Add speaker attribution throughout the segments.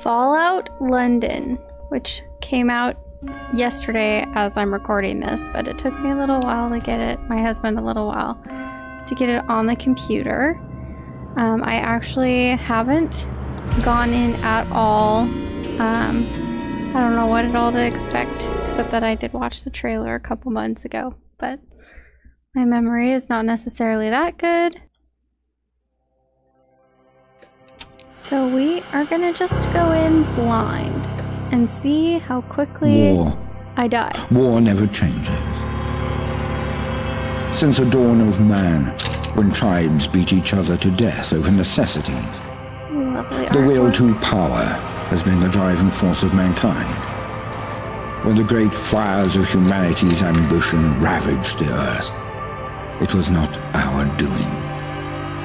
Speaker 1: Fallout London, which came out yesterday as I'm recording this, but it took me a little while to get it, my husband a little while, to get it on the computer. Um, I actually haven't gone in at all. Um, I don't know what at all to expect, except that I did watch the trailer a couple months ago, but my memory is not necessarily that good. So we are gonna just go in blind and see how quickly
Speaker 2: War.
Speaker 1: I die.
Speaker 2: War never changes. Since the dawn of man, when tribes beat each other to death over necessities,
Speaker 1: Lovely
Speaker 2: the will to power has been the driving force of mankind. When the great fires of humanity's ambition ravaged the earth, it was not our doing.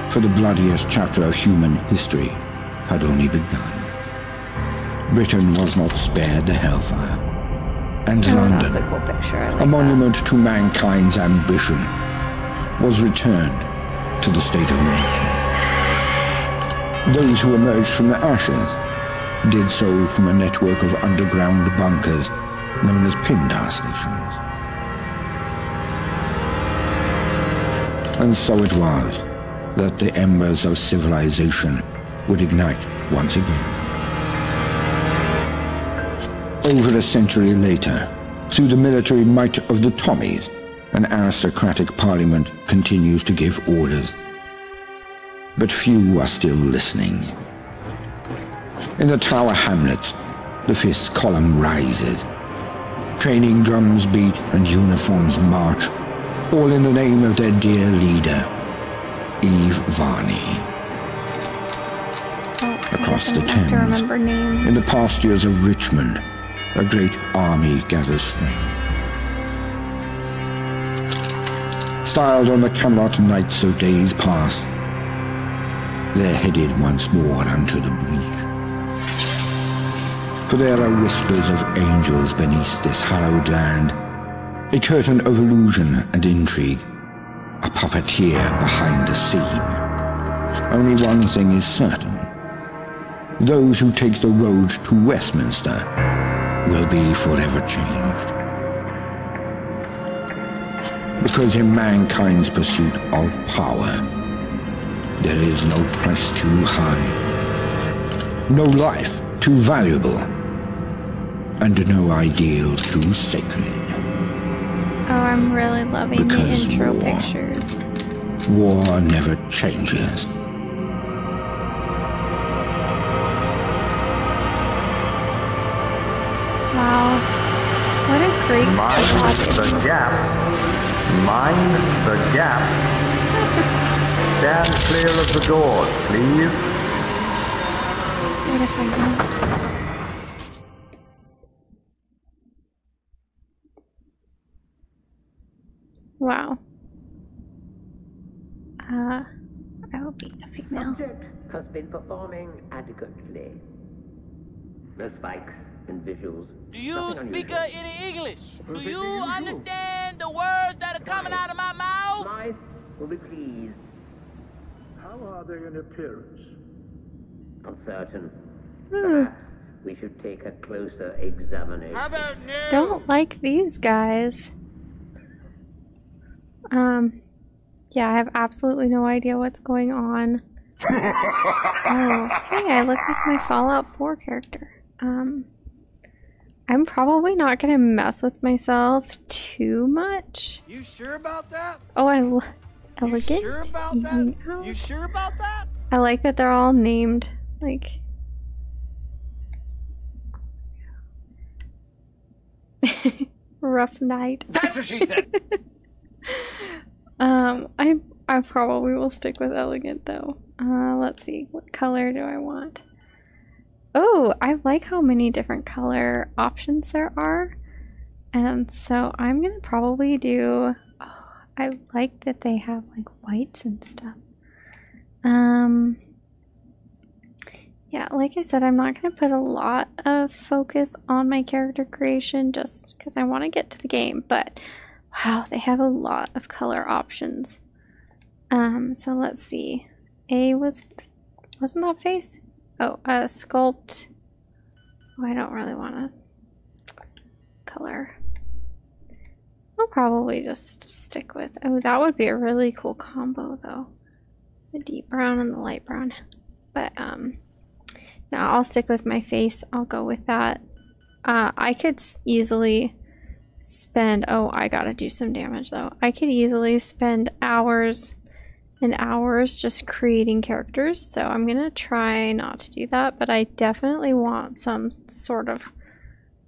Speaker 2: For the bloodiest chapter of human history had only begun. Britain was not spared the hellfire. And
Speaker 1: Oh,
Speaker 2: London,
Speaker 1: a cool picture. Like
Speaker 2: a
Speaker 1: that.
Speaker 2: monument to mankind's ambition, was returned to the state of nature. Those who emerged from the ashes did so from a network of underground bunkers known as Pindar stations. And so it was that the embers of civilization would ignite once again. Over a century later, through the military might of the Tommies, an aristocratic parliament continues to give orders. But few are still listening. In the Tower Hamlets, the fifth column rises. Training drums beat and uniforms march, all in the name of their dear leader, Eve Varney. Across the
Speaker 1: I have to
Speaker 2: Thames. In the pastures of Richmond, a great army gathers strength. Styled on the Camelot knights of days past, they're headed once more unto the breach. For there are whispers of angels beneath this hallowed land, a curtain of illusion and intrigue, a puppeteer behind the scene. Only one thing is certain. Those who take the road to Westminster will be forever changed. Because in mankind's pursuit of power, there is no price too high, no life too valuable, and no ideal too sacred.
Speaker 1: Oh, I'm really loving
Speaker 2: Because
Speaker 1: the intro
Speaker 2: war.
Speaker 1: pictures.
Speaker 2: War never changes.
Speaker 1: Wow. What a great
Speaker 3: Mind
Speaker 1: job.
Speaker 3: the gap. Mind the gap. Stand clear of the doors, please.
Speaker 1: What if I don't? Wow. Uh, I will be a female.
Speaker 4: Subject has been performing adequately. The spikes and visuals.
Speaker 5: Do you speak
Speaker 4: unusual.
Speaker 5: uh, any English? Do you understand the words that are coming out of my mouth?
Speaker 4: Smythe will be pleased.
Speaker 6: How are they in appearance?
Speaker 4: Uncertain.
Speaker 1: Hmm.
Speaker 4: Perhaps we should take a closer examination.
Speaker 5: How about no?
Speaker 1: Don't like these guys. Um, yeah, I have absolutely no idea what's going on. Oh, hey, I look like my Fallout 4 character. Um, I'm probably not gonna mess with myself too much.
Speaker 5: You sure about that?
Speaker 1: Oh, I l-
Speaker 5: You
Speaker 1: elegant.
Speaker 5: sure about that?
Speaker 1: out.
Speaker 5: You sure about that?
Speaker 1: I like that they're all named like. Rough night.
Speaker 5: That's what she said.
Speaker 1: Um, I I probably will stick with elegant though. Uh, let's see, what color do I want? Oh, I like how many different color options there are, and so I'm gonna probably do. Oh, I like that they have like whites and stuff. Um. Yeah, like I said, I'm not going to put a lot of focus on my character creation just because I want to get to the game, but wow, they have a lot of color options. Um, so let's see. A was wasn't that face? Oh, uh, sculpt. Oh, I don't really want to color. I'll probably just stick with. Oh, that would be a really cool combo, though. The deep brown and the light brown. But um, now I'll stick with my face. I'll go with that. Uh, I could easily spend. Oh, I gotta do some damage though. I could easily spend hours and hours just creating characters. So I'm gonna try not to do that. But I definitely want some sort of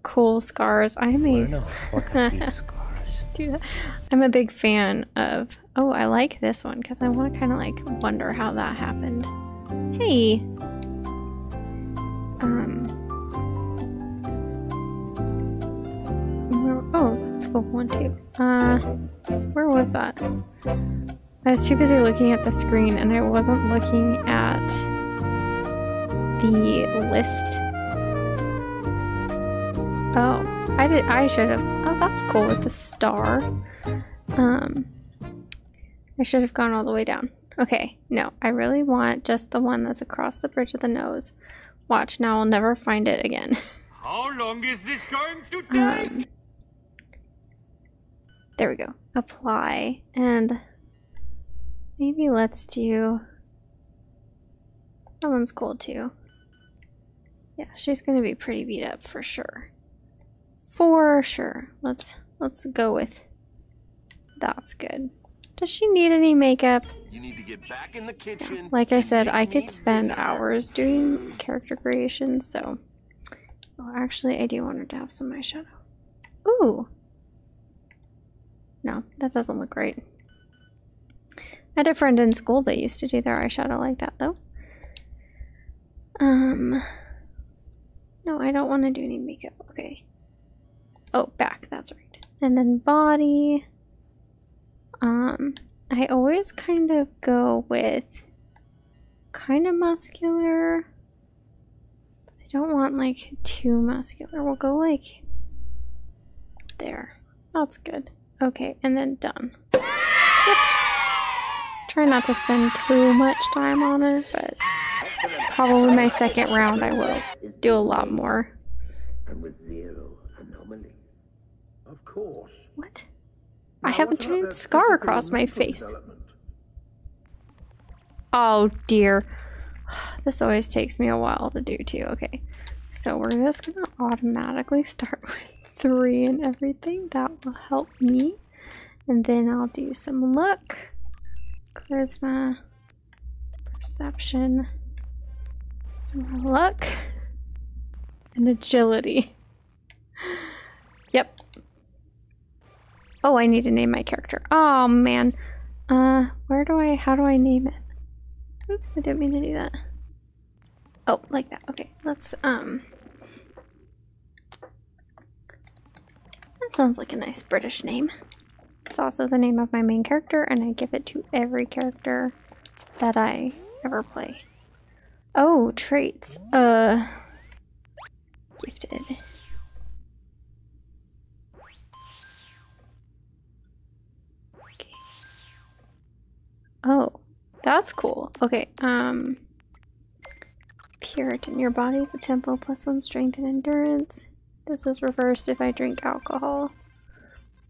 Speaker 1: cool scars. I'm a.
Speaker 7: Look at these scars.
Speaker 1: do that. I'm a big fan of. Oh, I like this one because I want to kind of like wonder how that happened. Hey. Um. Where, oh, that's cool one too. Uh, where was that? I was too busy looking at the screen and I wasn't looking at the list. Oh, I did. I should have. Oh, that's cool with the star. Um, I should have gone all the way down. Okay, no, I really want just the one that's across the bridge of the nose. Watch, now I'll never find it again.
Speaker 5: How long is this going to take?
Speaker 1: Um, there we go. Apply. And maybe let's do. That one's cool too. Yeah, she's gonna be pretty beat up for sure. For sure. Let's let's go with that's good. Does she need any makeup?
Speaker 5: You need to get back in the kitchen.
Speaker 1: Like I said, I could spend
Speaker 5: dinner.
Speaker 1: hours doing character creation, so. Oh, actually, I do want her to have some eyeshadow. Ooh! No, that doesn't look right. Had a friend in school that used to do their eyeshadow like that, though. Um. No, I don't want to do any makeup. Okay. Oh, back, that's right. And then body. Um, I always kind of go with kind of muscular. I don't want like too muscular. We'll go like there. That's good. Okay, and then done. Yep. Try not to spend too much time on her, but probably my second round I will do a lot more.
Speaker 4: And with zero anomaly.
Speaker 6: Of course.
Speaker 1: What? I have a giant scar across my face. Oh dear. This always takes me a while to do too. Okay. So we're just gonna automatically start with three and everything. That will help me. And then I'll do some luck, charisma, perception, some more luck, and agility. Yep. Oh, I need to name my character. Oh man. Uh, where do I, how do I name it? Oops, I didn't mean to do that. Oh, like that. Okay, let's, um. That sounds like a nice British name. It's also the name of my main character, and I give it to every character that I ever play. Oh, traits. Uh. Gifted. Oh, that's cool. Okay, um. Puritan. Your body's a tempo plus one strength and endurance. This is reversed if I drink alcohol.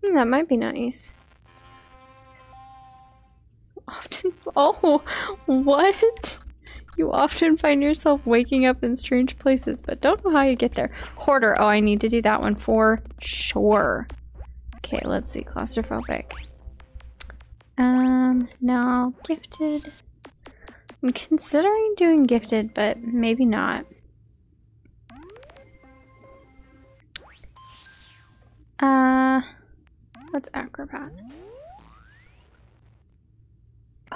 Speaker 1: Hmm, that might be nice. Often. Oh, what? You often find yourself waking up in strange places, but don't know how you get there. Hoarder. Oh, I need to do that one for sure. Okay, let's see. Claustrophobic. Um, no. Gifted. I'm considering doing gifted, but maybe not. Uh, what's acrobat?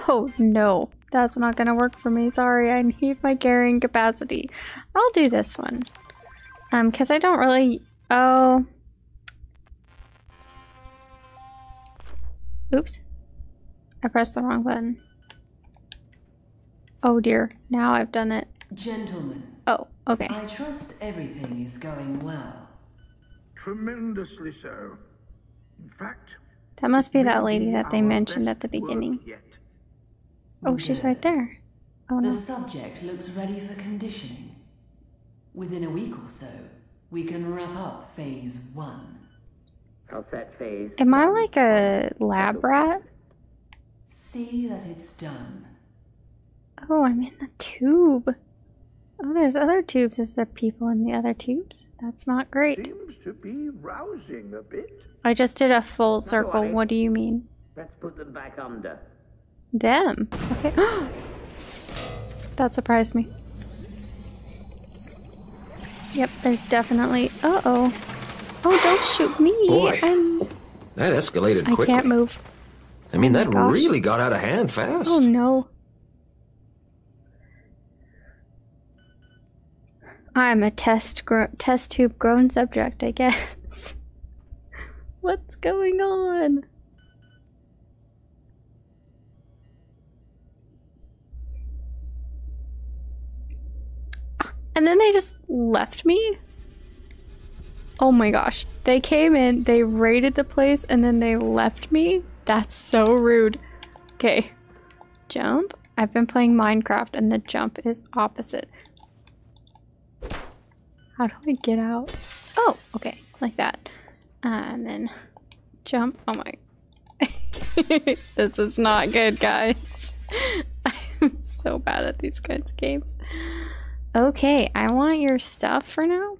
Speaker 1: Oh no, that's not gonna work for me. Sorry, I need my carrying capacity. I'll do this one. Um, because I don't really. Oh. Oops. I pressed the wrong button. Oh dear, now I've done it.
Speaker 8: Gentlemen,
Speaker 1: Oh, okay.
Speaker 8: I trust everything is going well.
Speaker 6: Tremendously so. In fact,
Speaker 1: That must be that lady that they mentioned at the beginning.
Speaker 6: Yet.
Speaker 1: Oh, she's right there. Oh
Speaker 8: The
Speaker 1: no.
Speaker 8: subject looks ready for conditioning. Within a week or so, we can wrap up phase one.
Speaker 4: How's that phase?
Speaker 1: Am I like a lab rat?
Speaker 8: See that it's done.
Speaker 1: Oh, I'm in the tube. Oh, there's other tubes. Is there people in the other tubes? That's not great.
Speaker 6: Seems to be rousing a bit.
Speaker 1: I just did a full circle.
Speaker 4: worry.
Speaker 1: What do you mean?
Speaker 4: Let's put them back under.
Speaker 1: Them. Okay. that surprised me. Yep, there's definitely. Uh oh. Oh, don't shoot me.
Speaker 9: Boy.
Speaker 1: I'm.
Speaker 9: That escalated
Speaker 1: I
Speaker 9: quickly.
Speaker 1: can't move.
Speaker 9: I mean, that
Speaker 1: gosh.
Speaker 9: really got out of hand fast.
Speaker 1: Oh no. I'm a test test tube grown subject, I guess. What's going on? And then they just left me? Oh my gosh. They came in, they raided the place, and then they left me? That's so rude. Okay. Jump. I've been playing Minecraft and the jump is opposite. How do I get out? Oh, okay. Like that. And then jump. Oh my. this is not good, guys. I'm so bad at these kinds of games. Okay, I want your stuff for now.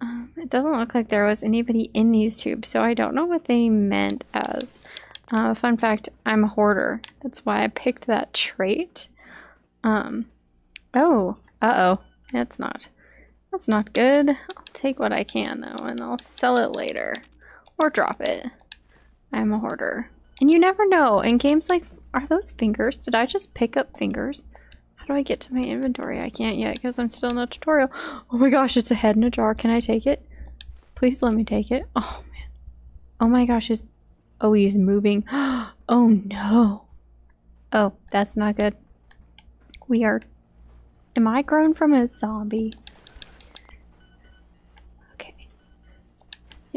Speaker 1: Um, it doesn't look like there was anybody in these tubes, so I don't know what they meant as. Uh, fun fact, I'm a hoarder. That's why I picked that trait. Um, oh, uh-oh. That's not, that's not good. I'll take what I can, though, and I'll sell it later. Or drop it. I'm a hoarder. And you never know. In games like, are those fingers? Did I just pick up fingers? How do I get to my inventory? I can't yet because I'm still in the tutorial. Oh my gosh, it's a head in a jar. Can I take it? Please let me take it. Oh man. Oh my gosh, his Oh, he's moving. Oh no. Oh, that's not good. We are. Am I grown from a zombie?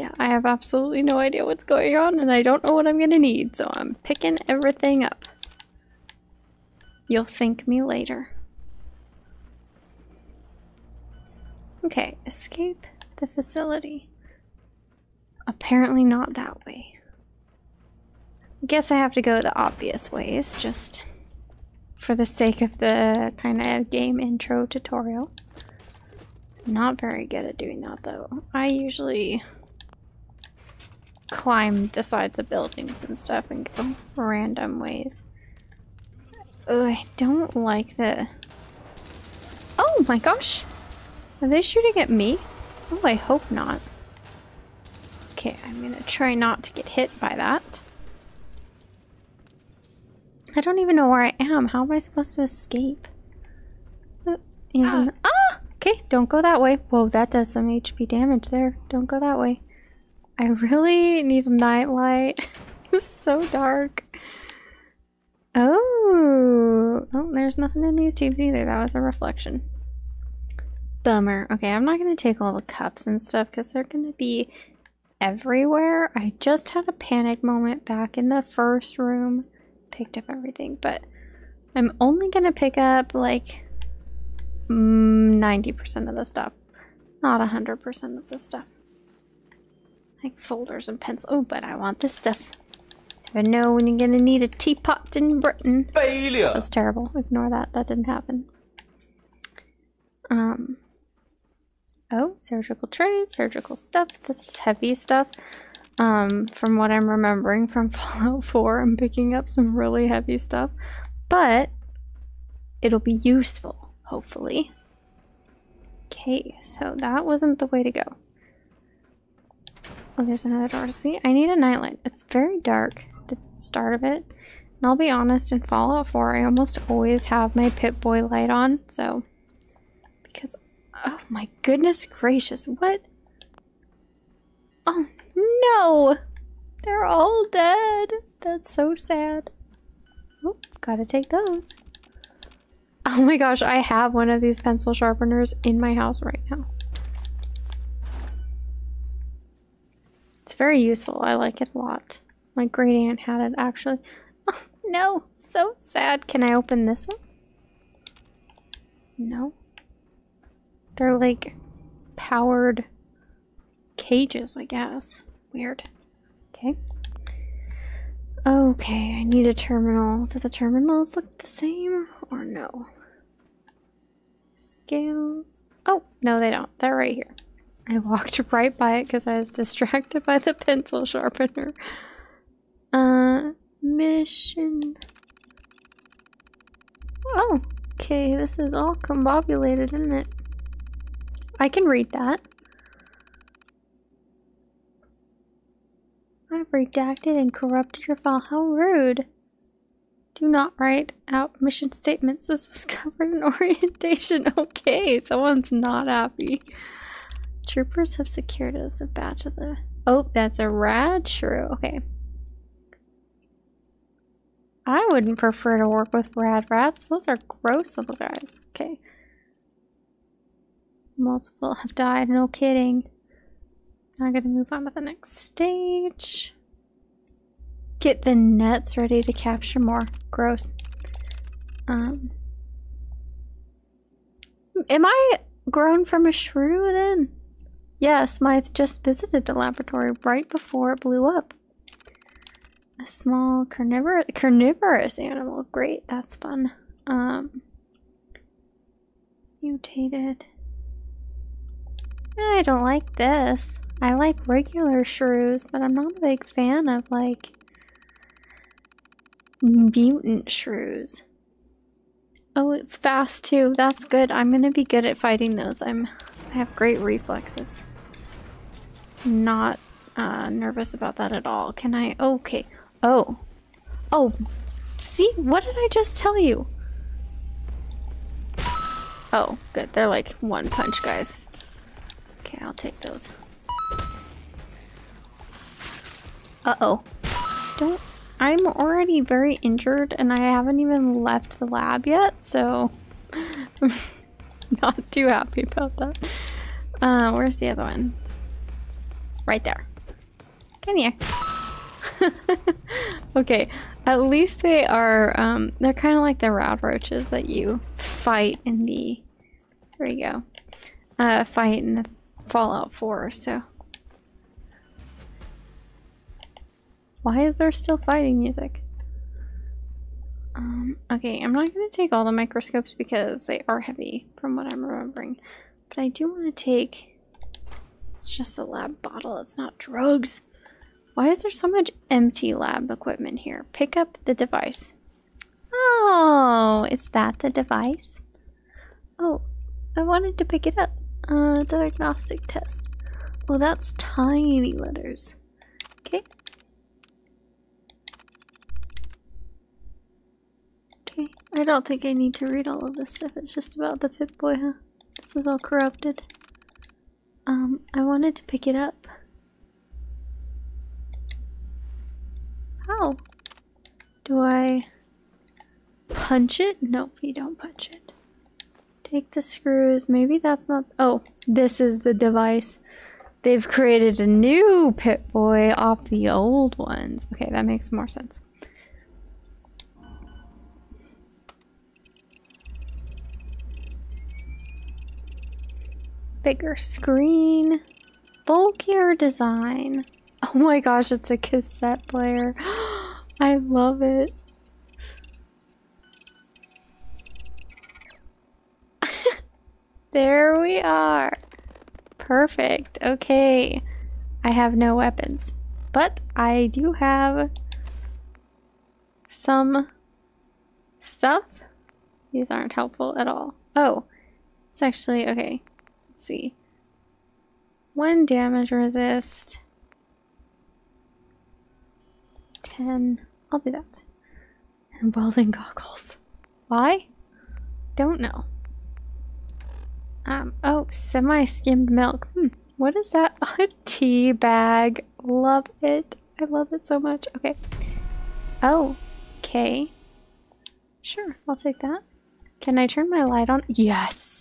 Speaker 1: Yeah, I have absolutely no idea what's going on and I don't know what I'm gonna need, so I'm picking everything up. You'll thank me later. Okay, escape the facility. Apparently not that way. I guess I have to go the obvious ways, just for the sake of the kind of game intro tutorial. Not very good at doing that though. I usually climb the sides of buildings and stuff and go random ways. Ugh, I don't like the... Oh my gosh! Are they shooting at me? Oh, I hope not. Okay, I'm gonna try not to get hit by that. I don't even know where I am. How am I supposed to escape? Using- ah! Okay, don't go that way. Whoa, that does some HP damage there. Don't go that way. I really need a nightlight. it's so dark. Oh, oh, there's nothing in these tubes either. That was a reflection. Bummer. Okay, I'm not going to take all the cups and stuff because they're going to be everywhere. I just had a panic moment back in the first room. Picked up everything, but I'm only going to pick up like mm, 90% of the stuff. Not 100% of the stuff. Like folders and pencils. Oh, but I want this stuff. Never know when you're going to need a teapot in Britain.
Speaker 10: Failure!
Speaker 1: That's terrible. Ignore that. That didn't happen. Um. Oh, surgical trays, surgical stuff. This is heavy stuff. Um, from what I'm remembering from Fallout 4, I'm picking up some really heavy stuff. But it'll be useful, hopefully. Okay, so that wasn't the way to go. Oh, there's another door. See, I need a nightlight. It's very dark the start of it. And I'll be honest, in Fallout 4, I almost always have my Pip-Boy light on, so... Because, oh my goodness gracious, what? Oh no! They're all dead! That's so sad. Oh, gotta take those. Oh my gosh, I have one of these pencil sharpeners in my house right now. It's very useful. I like it a lot. My great aunt had it actually. Oh no, so sad. Can I open this one? No. They're like powered cages, I guess. Weird. Okay. Okay, I need a terminal. Do the terminals look the same or no? Scales. Oh, no, they don't. They're right here. I walked right by it because I was distracted by the pencil sharpener. Uh, mission. Oh, okay, this is all combobulated, isn't it? I can read that. I've redacted and corrupted your file. How rude. Do not write out mission statements. This was covered in orientation. Okay, someone's not happy. Troopers have secured us a batch of the... Oh, that's a rad shrew. Okay. I wouldn't prefer to work with rad rats. Those are gross little guys. Okay. Multiple have died. No kidding. I'm gonna move on to the next stage. Get the nets ready to capture more. Gross. Um. Am I grown from a shrew then? Yes, Smythe just visited the laboratory right before it blew up. A small carnivorous, carnivorous animal. Great, that's fun. Um, mutated. I don't like this. I like regular shrews, but I'm not a big fan of like mutant shrews. Oh, it's fast too. That's good. I'm gonna be good at fighting those. I'm I have great reflexes. Not uh, nervous about that at all. Can I? Okay. Oh. Oh. See? What did I just tell you? Oh, good. They're like one punch guys. Okay, I'll take those. Uh-oh. Don't... I'm already very injured and I haven't even left the lab yet, so... not too happy about that. Uh, where's the other one? Right there. Come here. okay, at least they are, um, they're kind of like the rad roaches that you fight in the, there you go, uh, fight in the Fallout 4, so. Why is there still fighting music? Um, okay, I'm not going to take all the microscopes because they are heavy from what I'm remembering. But I do want to take... It's just a lab bottle, it's not drugs. Why is there so much empty lab equipment here? Pick up the device. Oh, is that the device? Oh, I wanted to pick it up. Uh, diagnostic test. Well, that's tiny letters. Okay. Okay, I don't think I need to read all of this stuff. It's just about the Pip-Boy, huh? This is all corrupted. Um, I wanted to pick it up. How? Do I punch it? Nope, you don't punch it. Take the screws. Maybe that's not. Oh, this is the device. They've created a new Pip-Boy off the old ones. Okay, that makes more sense. Bigger screen. Bulkier design. Oh my gosh, it's a cassette player. I love it. there we are. Perfect. Okay. I have no weapons. But I do have some stuff. These aren't helpful at all. Oh, it's actually, okay. Let's see. One damage resist. 10. I'll do that. And welding goggles. Why? Don't know. Um, oh, semi-skimmed milk. Hmm, what is that? A tea bag. Love it. I love it so much. Okay. Oh, okay. Sure, I'll take that. Can I turn my light on? Yes!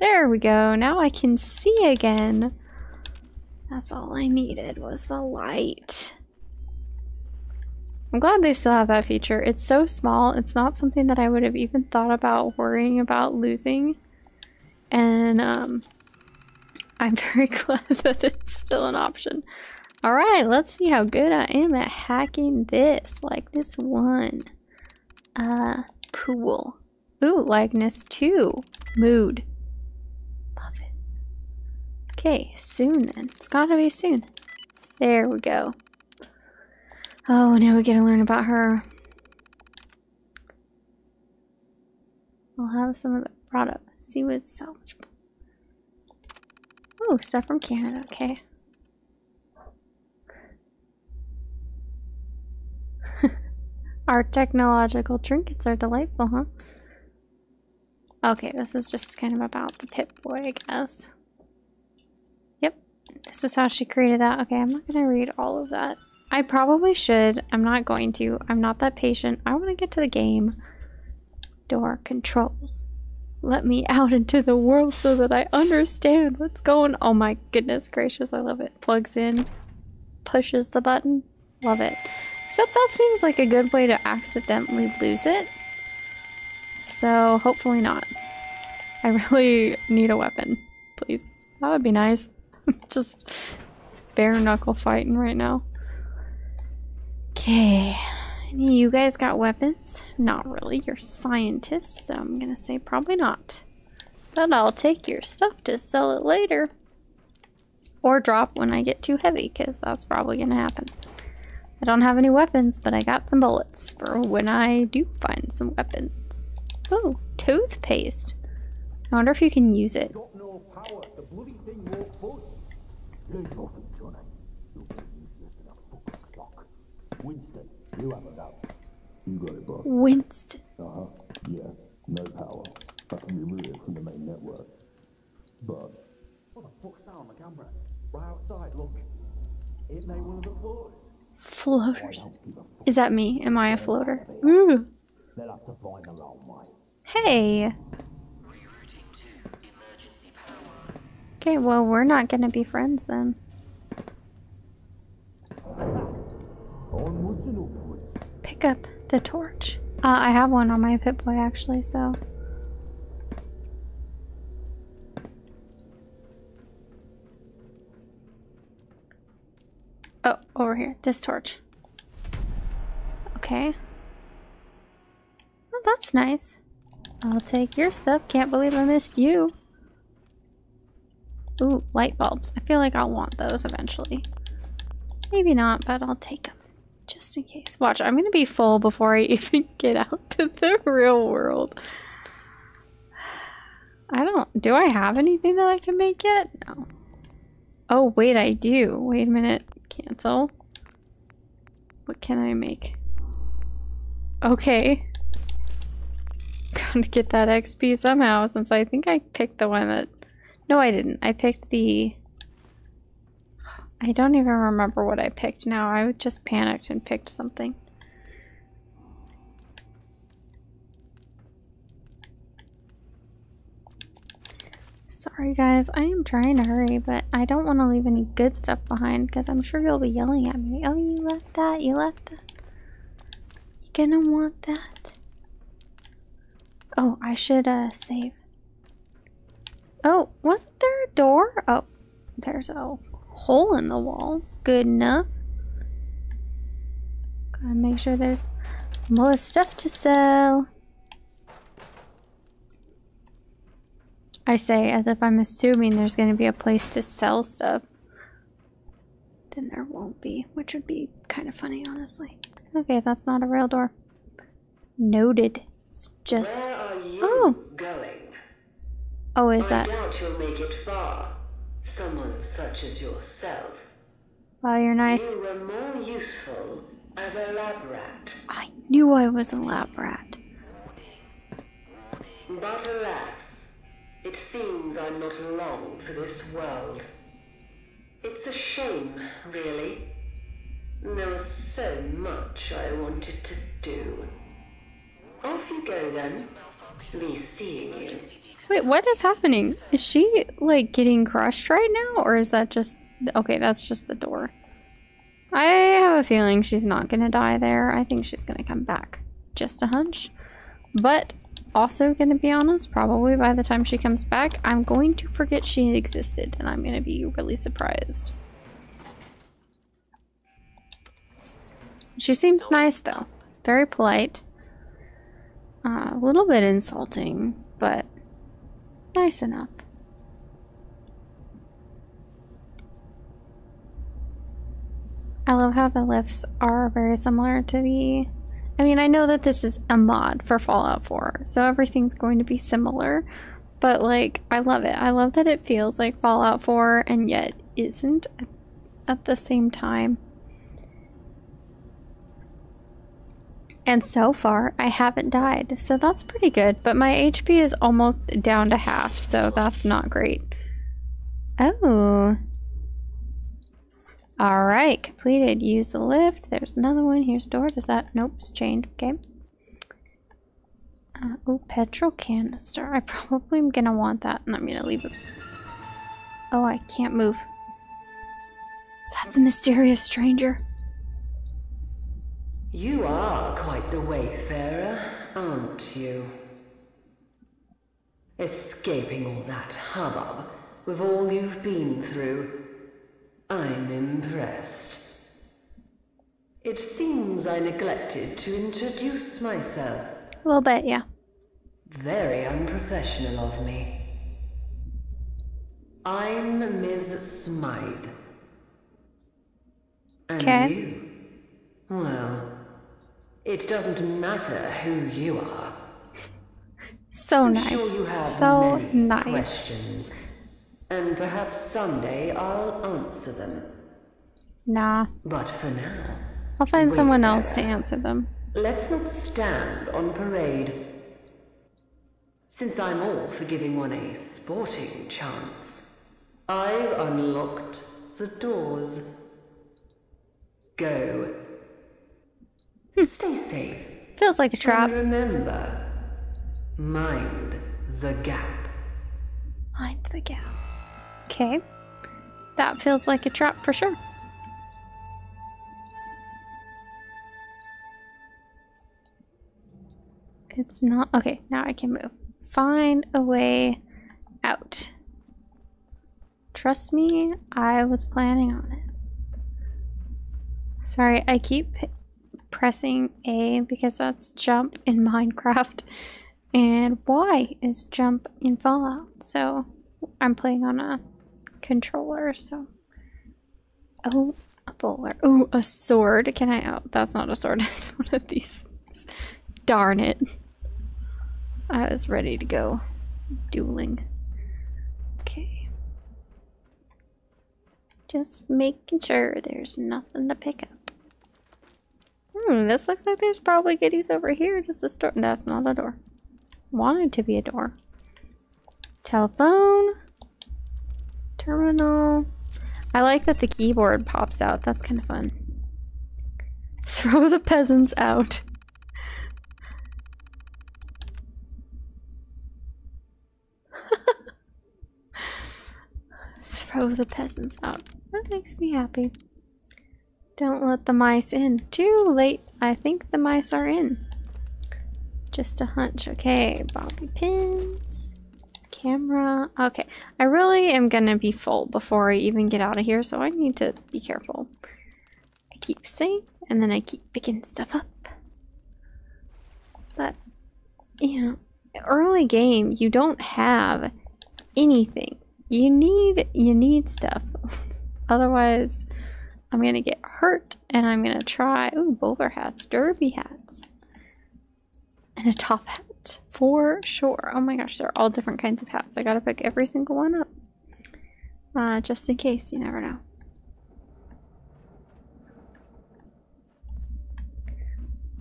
Speaker 1: There we go. Now I can see again. That's all I needed was the light. I'm glad they still have that feature. It's so small. It's not something that I would have even thought about worrying about losing. And um, I'm very glad that it's still an option. All right, let's see how good I am at hacking this. Like this one. Uh, pool. Ooh, likeness two. Mood. Okay, soon then. It's gotta be soon. There we go. Oh, now we get to learn about her. I'll have some of it brought up. See what's salvageable. Oh, stuff from Canada. Okay. Our technological trinkets are delightful, huh? Okay, this is just kind of about the Pip-Boy, I guess. This is how she created that. Okay, I'm not going to read all of that. I probably should. I'm not going to. I'm not that patient. I want to get to the game. Door controls. Let me out into the world so that I understand what's going Oh my goodness gracious, I love it. Plugs in, pushes the button. Love it. Except that seems like a good way to accidentally lose it. So hopefully not. I really need a weapon, please. That would be nice. Just bare knuckle fighting right now. Okay. You guys got weapons? Not really. You're scientists, so I'm gonna say probably not. But I'll take your stuff to sell it later. Or drop when I get too heavy, because that's probably gonna happen. I don't have any weapons, but I got some bullets for when I do find some weapons. Oh, toothpaste. I wonder if you can use it.
Speaker 6: Winston, you have a go. You got it, boss.
Speaker 1: Winston.
Speaker 6: Uh-huh. Yeah, no power. I can be removed from the main network. But... What the fuck's that on the camera? Right outside, look. It made one of the floors.
Speaker 1: Floaters. Is that me? Am I a floater? Ooh.
Speaker 6: They'll have to find their own way.
Speaker 1: Hey. Okay, well, we're not gonna be friends then. Pick up the torch. Uh, I have one on my Pip-Boy actually, so. Oh, over here. This torch. Okay. Well, that's nice. I'll take your stuff. Can't believe I missed you. Ooh, light bulbs. I feel like I'll want those eventually. Maybe not, but I'll take them. Just in case. Watch, I'm gonna be full before I even get out to the real world. I don't... Do I have anything that I can make yet? No. Oh, wait, I do. Wait a minute. Cancel. What can I make? Okay. Gotta get that XP somehow since I think I picked the one that... No, I didn't. I picked the... I don't even remember what I picked now. I just panicked and picked something. Sorry guys, I am trying to hurry, but I don't want to leave any good stuff behind because I'm sure you'll be yelling at me. Oh, you left that, you left that. You gonna want that. Oh, I should uh save. Oh, wasn't there a door? Oh, there's a hole in the wall. Good enough. Gotta make sure there's more stuff to sell. I say as if I'm assuming there's going to be a place to sell stuff. Then there won't be, which would be kind of funny, honestly. Okay, that's not a real door. Noted. It's just.
Speaker 4: Where are you
Speaker 1: Oh.
Speaker 4: going?
Speaker 1: Oh, is that?
Speaker 4: I doubt you'll make it far. Someone such as yourself.
Speaker 1: Wow, you're nice.
Speaker 4: You were more useful as a lab rat.
Speaker 1: I knew I was a lab rat.
Speaker 4: But alas, it seems I'm not long for this world. It's a shame, really. There was so much I wanted to do. Off you go then. Be seeing you.
Speaker 1: Wait, what is happening? Is she like getting crushed right now, or is that just okay? That's just the door. I have a feeling she's not gonna die there. I think she's gonna come back. Just a hunch, but also to be honest, probably by the time she comes back, I'm going to forget she existed and I'm to be really surprised. She seems nice though. Very polite. Uh, a little bit insulting, but nice enough. I love how the lifts are very similar to the... I mean, I know that this is a mod for Fallout 4, so everything's going to be similar, but like, I love it. I love that it feels like Fallout 4 and yet isn't at the same time. And so far, I haven't died, so that's pretty good. But my HP is almost down to half, so that's not great. Oh. Alright, completed. Use the lift. There's another one. Here's a door. Does that... Nope, it's chained. Okay. Uh, oh, petrol canister. I probably am gonna want that, and I'm gonna leave it. Oh, I can't move. Is that the mysterious stranger?
Speaker 4: You are quite the wayfarer, aren't you? Escaping all that hubbub with all you've been through. I'm impressed. It seems I neglected to introduce myself.
Speaker 1: A little bit, yeah.
Speaker 4: Very unprofessional of me. I'm Ms. Smythe. And
Speaker 1: Okay.
Speaker 4: you? Well, it doesn't matter who you are.
Speaker 1: So
Speaker 4: I'm
Speaker 1: nice.
Speaker 4: Sure you have
Speaker 1: so
Speaker 4: many
Speaker 1: nice.
Speaker 4: questions, and perhaps someday I'll answer them.
Speaker 1: Nah.
Speaker 4: But for now,
Speaker 1: I'll find someone else to answer them.
Speaker 4: let's not stand on parade. Since I'm all for giving one a sporting chance, I've unlocked the doors. Go. Hmm. Stay safe.
Speaker 1: Feels like a trap.
Speaker 4: And remember, mind the gap.
Speaker 1: Mind the gap. Okay. That feels like a trap for sure. It's not. Okay, now I can move. Find a way out. Trust me, I was planning on it. Sorry, I keep pressing A because that's jump in Minecraft, and Y is jump in Fallout. So I'm playing on a controller, so. Oh, a bowler. Oh, a sword. Can I? Oh, that's not a sword. It's one of these. things. Darn it. I was ready to go dueling. Okay. Just making sure there's nothing to pick up. Hmm, this looks like there's probably goodies over here. Does this door? No, That's not a door. Wanted to be a door. Telephone. Terminal. I like that the keyboard pops out. That's kind of fun. Throw the peasants out. Throw the peasants out. That makes me happy. Don't let the mice in. Too late. I think the mice are in. Just a hunch. Okay, bobby pins. Camera. Okay, I really am gonna be full before I even get out of here, so I need to be careful. I keep saying, and then I keep picking stuff up. But, you know, early game, you don't have anything. You need, you need stuff. Otherwise, I'm gonna get hurt, and I'm gonna try, ooh, bowler hats, derby hats, and a top hat for sure. Oh my gosh, they're all different kinds of hats. I gotta pick every single one up. Uh, just in case, you never know.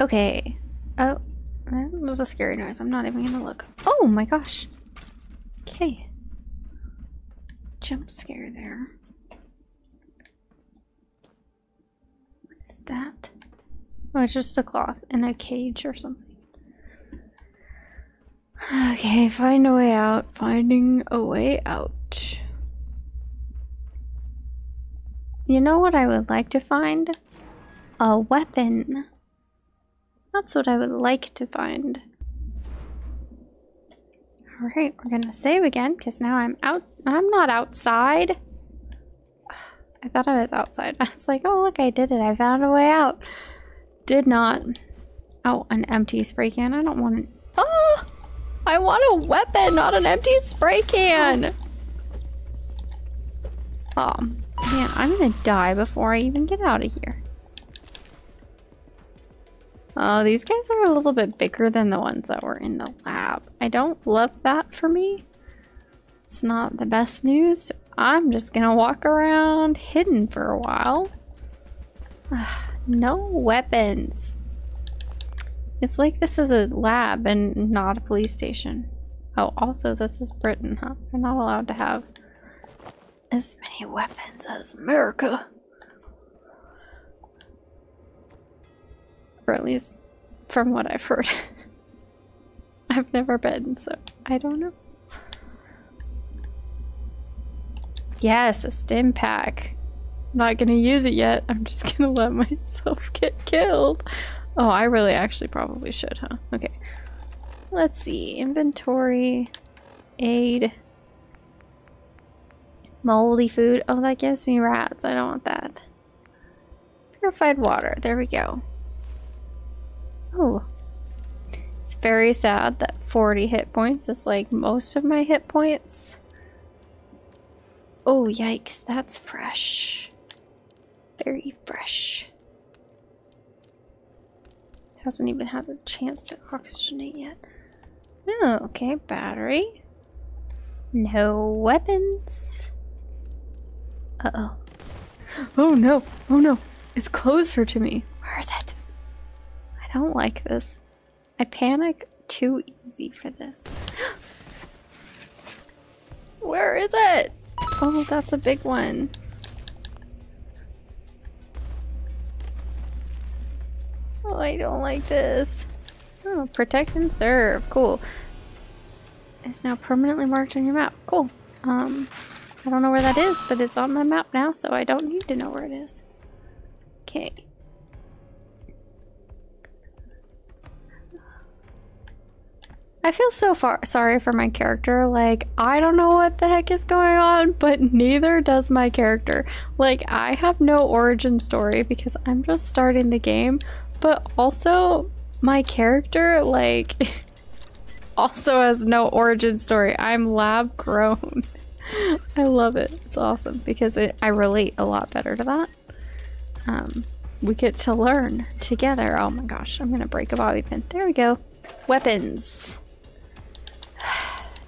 Speaker 1: Okay. Oh, that was a scary noise. I'm not even gonna look. Oh my gosh. Okay. Jump scare there. Is that? Oh, it's just a cloth in a cage or something. Okay, find a way out. Finding a way out. You know what I would like to find? A weapon. That's what I would like to find. All right, we're gonna save again because now I'm out. I'm not outside. I thought I was outside. I was like, oh look, I did it. I found a way out. Did not. Oh, an empty spray can. I don't want it. Oh, I want a weapon, not an empty spray can. Oh man, I'm gonna die before I even get out of here. Oh, these guys are a little bit bigger than the ones that were in the lab. I don't love that for me. It's not the best news. I'm just gonna walk around hidden for a while. Ah, no weapons. It's like this is a lab and not a police station. Oh, also this is Britain, huh? We're not allowed to have as many weapons as America. Or at least from what I've heard. I've never been, so I don't know. Yes, a stim pack. I'm not gonna use it yet. I'm just gonna let myself get killed. Oh, I really actually probably should, huh? Okay. Let's see. Inventory. Aid. Moldy food. Oh, that gives me rats. I don't want that. Purified water. There we go. Oh. It's very sad that 40 hit points is like most of my hit points. Oh, yikes. That's fresh. Very fresh. Hasn't even had a chance to oxygenate yet. Oh, okay. Battery. No weapons. Uh-oh. Oh no. Oh no. It's closer to me. Where is it? I don't like this. I panic too easy for this. Where is it? Oh, that's a big one. Oh, I don't like this. Oh, protect and serve. Cool. It's now permanently marked on your map. Cool. Um, I don't know where that is, but it's on my map now, so I don't need to know where it is. Okay. I feel so far sorry for my character. Like, I don't know what the heck is going on, but neither does my character. Like, I have no origin story because I'm just starting the game, but also my character, like, also has no origin story. I'm lab grown. I love it. It's awesome because it, I relate a lot better to that. Um, we get to learn together. Oh my gosh, I'm gonna break a bobby pin. There we go. Weapons.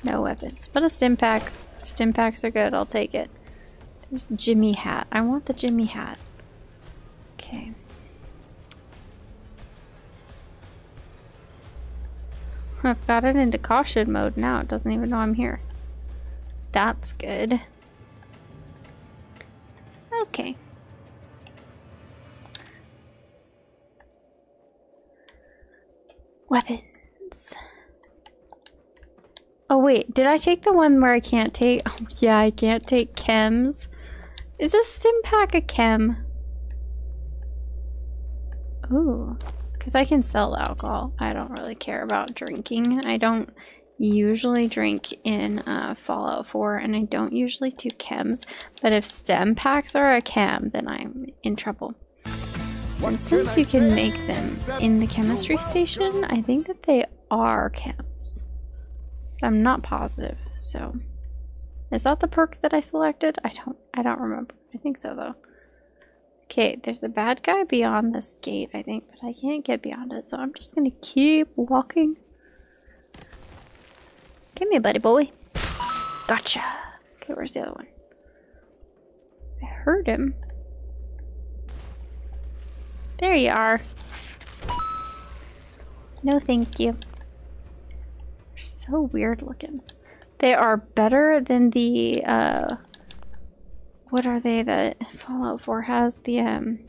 Speaker 1: No weapons, but a stim pack. Stim packs are good. I'll take it. There's the Jimmy hat. I want the Jimmy hat. Okay. I've got it into caution mode now. It doesn't even know I'm here. That's good. Okay. Weapons. Oh wait, did I take the one where I can't take- oh yeah, I can't take chems. Is this stim pack a chem? Ooh. Because I can sell alcohol. I don't really care about drinking. I don't usually drink in uh, Fallout 4 and I don't usually do chems. But if stim packs are a chem, then I'm in trouble. And since you can make them in the chemistry station, I think that they are chems. But I'm not positive, so... Is that the perk that I selected? I don't I don't remember. I think so though. Okay, there's a bad guy beyond this gate, I think, but I can't get beyond it, so I'm just gonna keep walking. Give me a buddy boy. Gotcha. Okay, where's the other one? I heard him. There you are. No, thank you. So weird looking. They are better than the, uh, what are they that Fallout 4 has? The, um,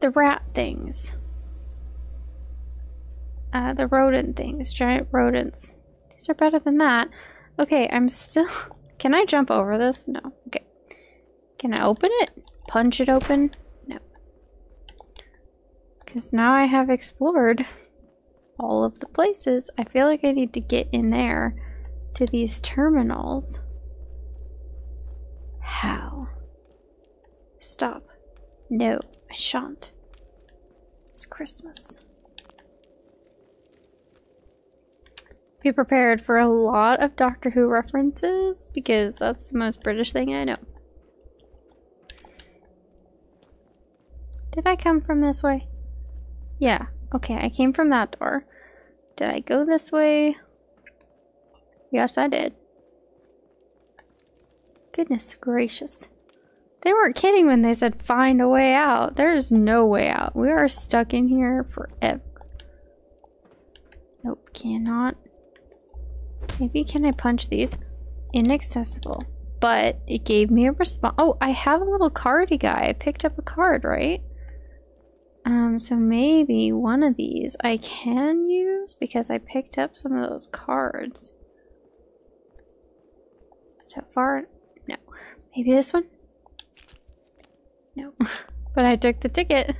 Speaker 1: the rat things. Uh, the rodent things, giant rodents. These are better than that. Okay, I'm still... Can I jump over this? No. Okay. Can I open it? Punch it open? No. Because now I have explored. All of the places. I feel like I need to get in there to these terminals. How? Stop. No, I shan't. It's Christmas. Be prepared for a lot of Doctor Who references because that's the most British thing I know. Did I come from this way? Yeah, okay, I came from that door. Did I go this way? Yes, I did. Goodness gracious. They weren't kidding when they said find a way out. There's no way out. We are stuck in here forever. Nope, cannot. Maybe can I punch these? Inaccessible. But it gave me a response. Oh, I have a little cardy guy. I picked up a card, right? Um, so maybe one of these I can use because I picked up some of those cards. So far, no. Maybe this one? No. but I took the ticket.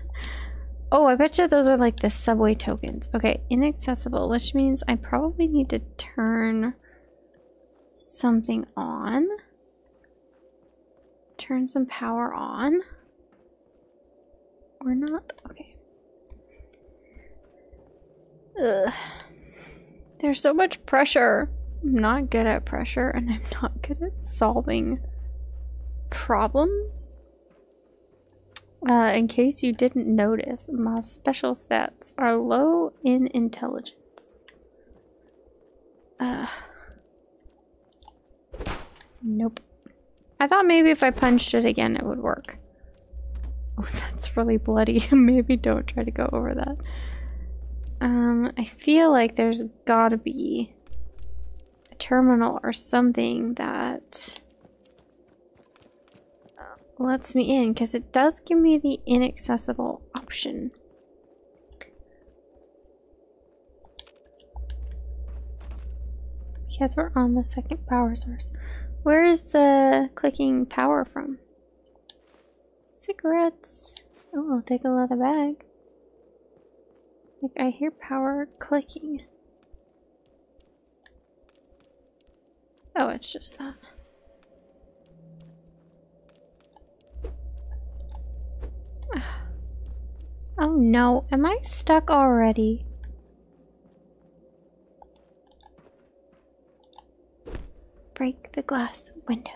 Speaker 1: Oh, I bet you those are like the subway tokens. Okay, inaccessible, which means I probably need to turn something on. Turn some power on. Or not? Okay. Ugh. There's so much pressure. I'm not good at pressure and I'm not good at solving problems. Uh, in case you didn't notice, my special stats are low in intelligence. Uh, nope. I thought maybe if I punched it again it would work. Oh, that's really bloody. maybe don't try to go over that. Um, I feel like there's gotta be a terminal or something that lets me in because it does give me the inaccessible option. Because we're on the second power source. Where is the clicking power from? Cigarettes. Oh, I'll take a leather bag. Like, I hear power clicking. Oh, it's just that. Oh no, am I stuck already? Break the glass window.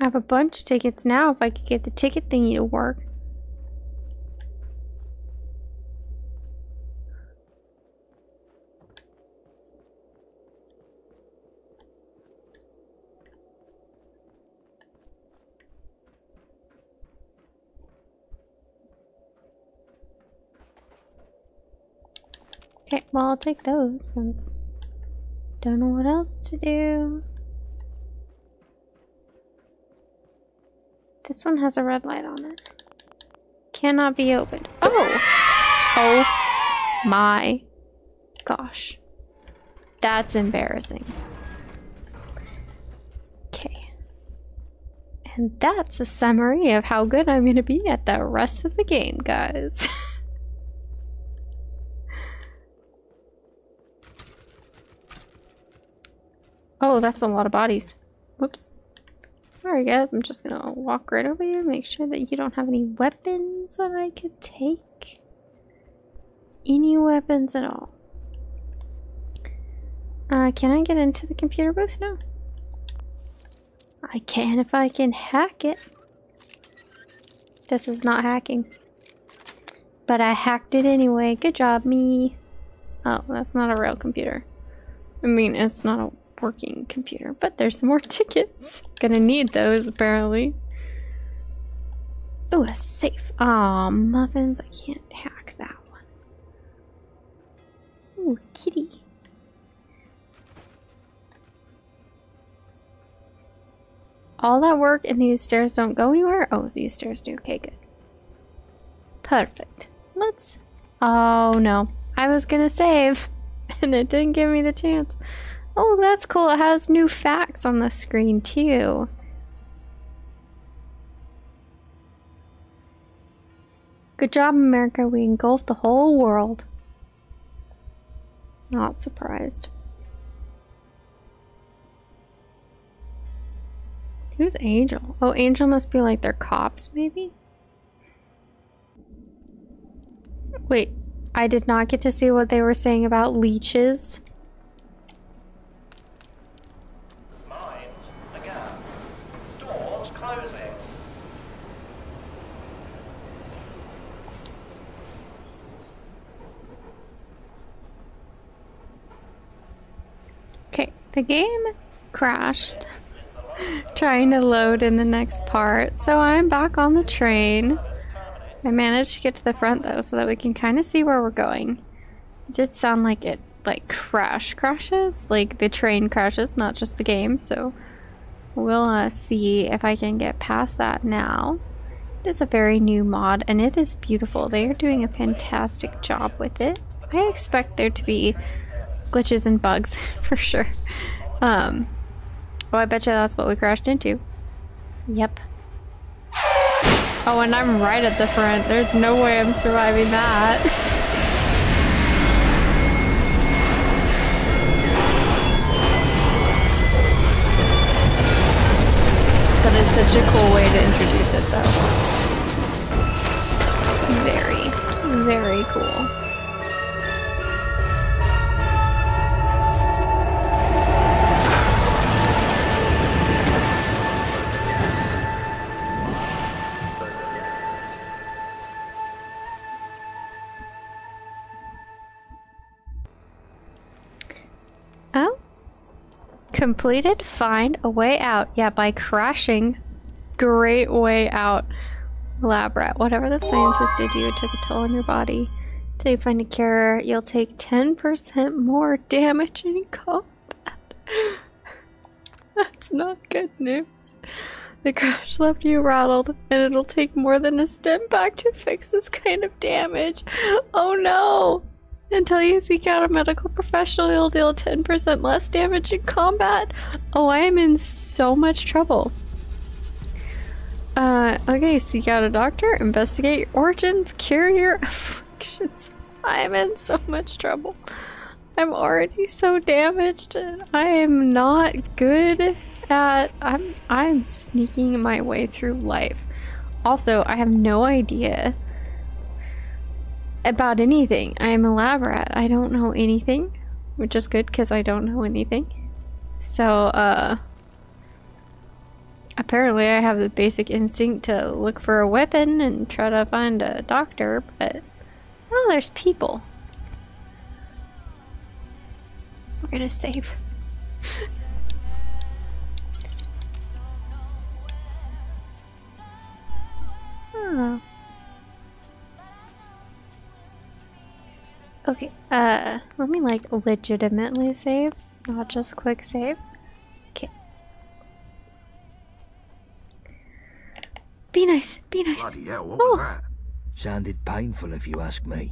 Speaker 1: I have a bunch of tickets now if I could get the ticket thingy to work. Okay, well I'll take those since don't know what else to do. This one has a red light on it. Cannot be opened. Oh! Oh my gosh. That's embarrassing. Okay. And that's a summary of how good I'm to be at the rest of the game, guys. Oh, that's a lot of bodies. Whoops. Sorry guys, I'm just gonna walk right over you, make sure that you don't have any weapons that I could take. Any weapons at all. Uh, can I get into the computer booth now? I can if I can hack it. This is not hacking. But I hacked it anyway. Good job, me. Oh, that's not a real computer. I mean, it's not a working computer. But there's some more tickets. Gonna need those, apparently. Oh, a safe. Aw, muffins. I can't hack that one. Ooh, kitty. All that work and these stairs don't go anywhere? Oh, these stairs do. Okay, good. Perfect. Let's... Oh, no. I was gonna save, and it didn't give me the chance. Oh, that's cool. It has new facts on the screen too. Good job, America. We engulfed the whole world. Not surprised. Who's Angel? Oh, Angel must be like their cops, maybe? Wait, I did not get to see what they were saying about leeches.
Speaker 5: Mind the gap. Doors closing.
Speaker 1: Okay, the game crashed trying to load in the next part, so I'm back on the train. I managed to get to the front though so that we can kind of see where we're going. It did sound like it like crash crashes, like the train crashes, not just the game, so we'll uh, see if I can get past that now. It is a very new mod and it is beautiful. They are doing a fantastic job with it. I expect there to be glitches and bugs for sure. Um, oh, I bet you that's what we crashed into. Yep. Oh, and I'm right at the front. There's no way I'm surviving that. That is such a cool way to introduce it, though. Very, very cool. Completed? Find a way out. Yeah, by crashing. Great way out. Lab rat. Whatever the scientist did to you, it took a toll on your body. Till you find a cure, you'll take 10% more damage in combat. That's not good news. The crash left you rattled, and it'll take more than a stim pack to fix this kind of damage. Oh no! Until you seek out a medical professional, you'll deal 10% less damage in combat. Oh, I am in so much trouble. Uh, okay, seek out a doctor, investigate your origins, cure your afflictions. I am in so much trouble. I'm already so damaged I am not good at I'm I'm sneaking my way through life. Also, I have no idea about anything. I am a lab rat. I don't know anything, which is good because I don't know anything. So, uh, apparently I have the basic instinct to look for a weapon and try to find a doctor, but oh, there's people. We're gonna save. oh. Okay, uh, let me like legitimately save, not just quick save. Okay. Be nice, be nice.
Speaker 10: Bloody hell, what
Speaker 1: Oh.
Speaker 10: was that?
Speaker 11: Sounded painful if you ask me.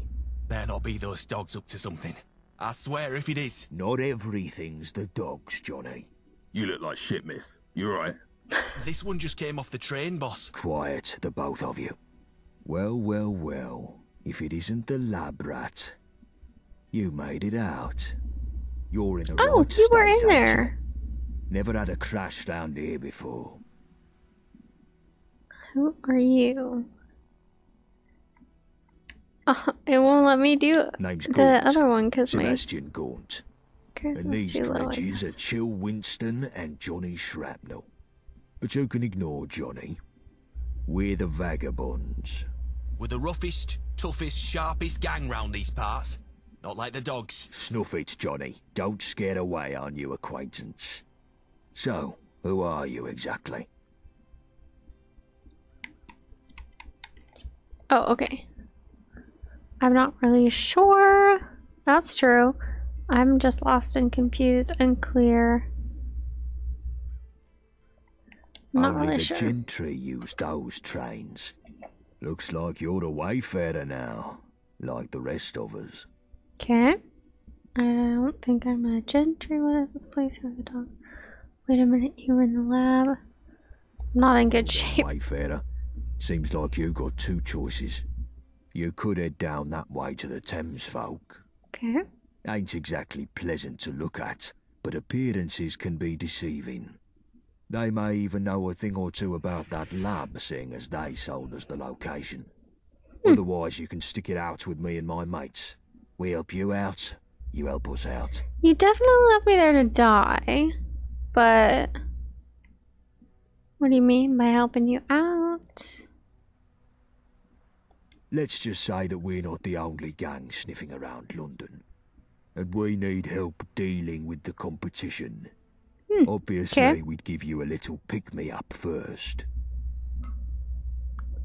Speaker 12: Better not be those dogs up to something. I swear if it is.
Speaker 11: Not everything's the dogs, Johnny.
Speaker 10: You look like shit, miss. You right?
Speaker 12: This one just came off the train, boss.
Speaker 11: Quiet, the both of you. Well, well, well. If it isn't the lab rat, you made it out. You're in a
Speaker 1: Oh,
Speaker 11: right
Speaker 1: you were in
Speaker 11: ain't you?
Speaker 1: there.
Speaker 11: Never had a crash down here before.
Speaker 1: Who are you? Uh, it won't let me do
Speaker 11: Name's
Speaker 1: the
Speaker 11: Gaunt.
Speaker 1: other one because my
Speaker 11: Sebastian Gaunt. And
Speaker 1: charisma's
Speaker 11: these
Speaker 1: too low. I
Speaker 11: dredges are
Speaker 1: guess.
Speaker 11: Chill Winston and Johnny Shrapnel. But you can ignore Johnny. We're the vagabonds.
Speaker 12: We're the roughest, toughest, sharpest gang round these parts. Not like the dogs.
Speaker 11: Snuff it, Johnny. Don't scare away our new acquaintance. So, who are you exactly?
Speaker 1: Oh, okay. I'm not really sure. That's true. I'm just lost and confused, unclear. I'm not
Speaker 11: Only
Speaker 1: really
Speaker 11: the
Speaker 1: sure.
Speaker 11: gentry use those trains. Looks like you're a wayfarer now, like the rest of us.
Speaker 1: Okay. I don't think I'm a gentry. What is this place? Have a dog. Wait a minute, you were in the lab. Not in good shape.
Speaker 11: Wayfarer. Seems like you got two choices. You could head down that way to the Thames folk.
Speaker 1: Okay.
Speaker 11: Ain't exactly pleasant to look at, but appearances can be deceiving. They may even know a thing or two about that lab, seeing as they sold us the location. Hmm. Otherwise, you can stick it out with me and my mates. We help you out, you help us out.
Speaker 1: You definitely left me there to die, but what do you mean by helping you out?
Speaker 11: Let's just say that we're not the only gang sniffing around London. And we need help dealing with the competition. Hmm, Obviously,
Speaker 1: okay.
Speaker 11: we'd give you a little pick me up first.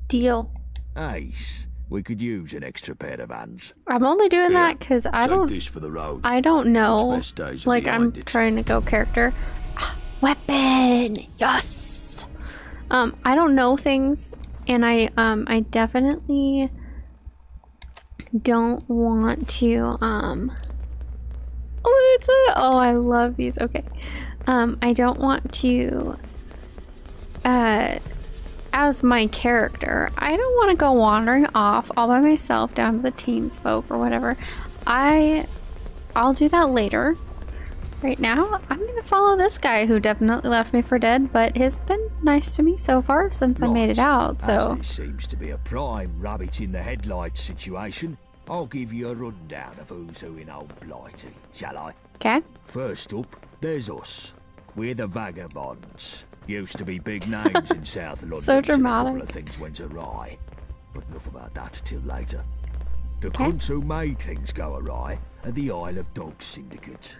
Speaker 1: Deal.
Speaker 11: Ace, we could use an extra pair of hands.
Speaker 1: I'm only doing
Speaker 11: Here,
Speaker 1: that because I don't.
Speaker 11: this for the road.
Speaker 1: I don't know.
Speaker 11: best days are
Speaker 1: Like I'm
Speaker 11: it.
Speaker 1: trying to go character. Ah, Weapon. Yes. Um, I don't know things, and I um I definitely don't want to um. Oh, it's a, oh, I love these. Okay, um, I don't want to. Uh, as my character, I don't want to go wandering off all by myself down to the Thames folk or whatever. I I'll do that later. Right now, I'm gonna follow this guy who definitely left me for dead, but has been nice to me so far since I made it out,
Speaker 11: As
Speaker 1: so
Speaker 11: this seems to be a prime rabbit in the headlights situation, I'll give you a rundown of who's who in old Blighty, shall I?
Speaker 1: okay.
Speaker 11: First up, there's us. We're the Vagabonds. Used to be big names in South London.
Speaker 1: So
Speaker 11: till A couple of things went awry. But enough about that till later. The
Speaker 1: Okay.
Speaker 11: cunts who made things go awry are the Isle of Dogs Syndicate.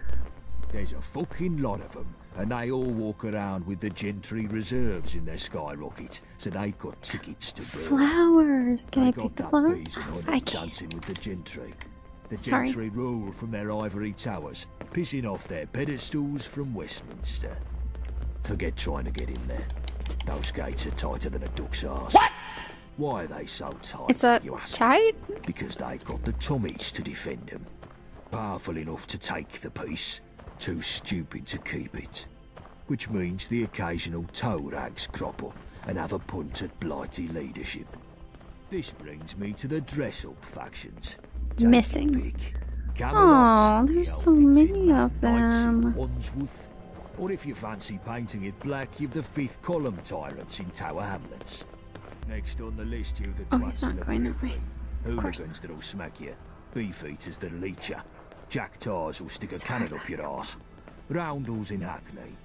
Speaker 11: There's a fucking lot of them, and they all walk around with the Gentry reserves in their skyrocket, so they got tickets to burn.
Speaker 1: Flowers. Can
Speaker 11: They
Speaker 1: I pick the flowers? I can't.
Speaker 11: dancing with the gentry. The
Speaker 1: Sorry.
Speaker 11: gentry rule from their ivory towers, pissing off their pedestals from Westminster. Forget trying to get in there. Those gates are tighter than a duck's ass. What? Why are they so tight?
Speaker 1: Is that
Speaker 11: you ask?
Speaker 1: tight?
Speaker 11: Because they've got the Tommies to defend them. Powerful enough to take the peace, too stupid to keep it. Which means the occasional toe rags crop up and have a punt at blighty leadership. This brings me to the dress-up factions. Take
Speaker 1: Missing.
Speaker 11: pick. Camelot,
Speaker 1: Oh,
Speaker 11: the
Speaker 1: there's so many of them.
Speaker 11: Wandsworth. Or if you fancy painting it black, you've the fifth column tyrants in Tower Hamlets. Next on the list, you've the
Speaker 1: Oh, not going
Speaker 11: the
Speaker 1: that way.
Speaker 11: Hooligans that'll smack you. Beef eaters that'll eat you. Jack tars will stick a cannon up your arse. Roundels in Hackney.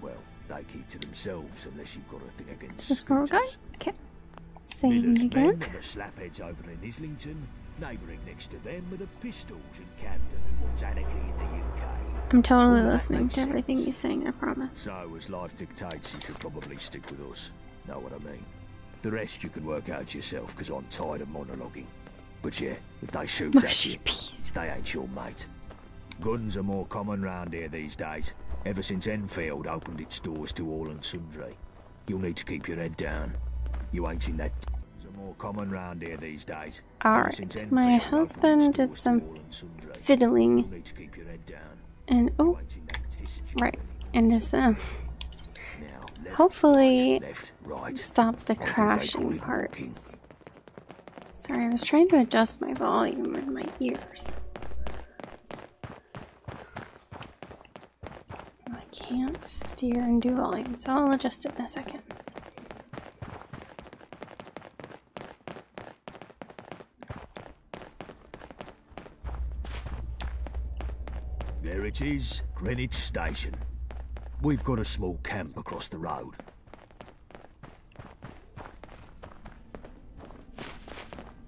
Speaker 11: Well, they keep to themselves unless you've got a thing against
Speaker 1: Is this where we're going? Okay.
Speaker 11: Miller's
Speaker 1: again.
Speaker 11: the slapheads over in Islington. Neighbouring next to them are the pistols in Camden who want anarchy in the UK.
Speaker 1: I'm totally
Speaker 11: All that
Speaker 1: listening to everything you're saying, I promise.
Speaker 11: So, as life dictates, you should probably stick with us. Know what I mean? The rest you can work out yourself, because I'm tired of monologuing. But yeah, if they shoot at you, they ain't your mate. Guns are more common round here these days, ever since Enfield opened its doors to all and sundry. You'll need to keep your head down. You ain't in that... More common round here these days.
Speaker 1: Alright, my husband did some
Speaker 11: all and sundry.
Speaker 1: fiddling.
Speaker 11: Need to keep your head down.
Speaker 1: And oh, right, and just um, hopefully stop the crashing parts. Sorry, I was trying to adjust my volume in my ears. I can't steer and do volume, so I'll adjust it in a second.
Speaker 11: There it is, Greenwich Station. We've got a small camp across the road.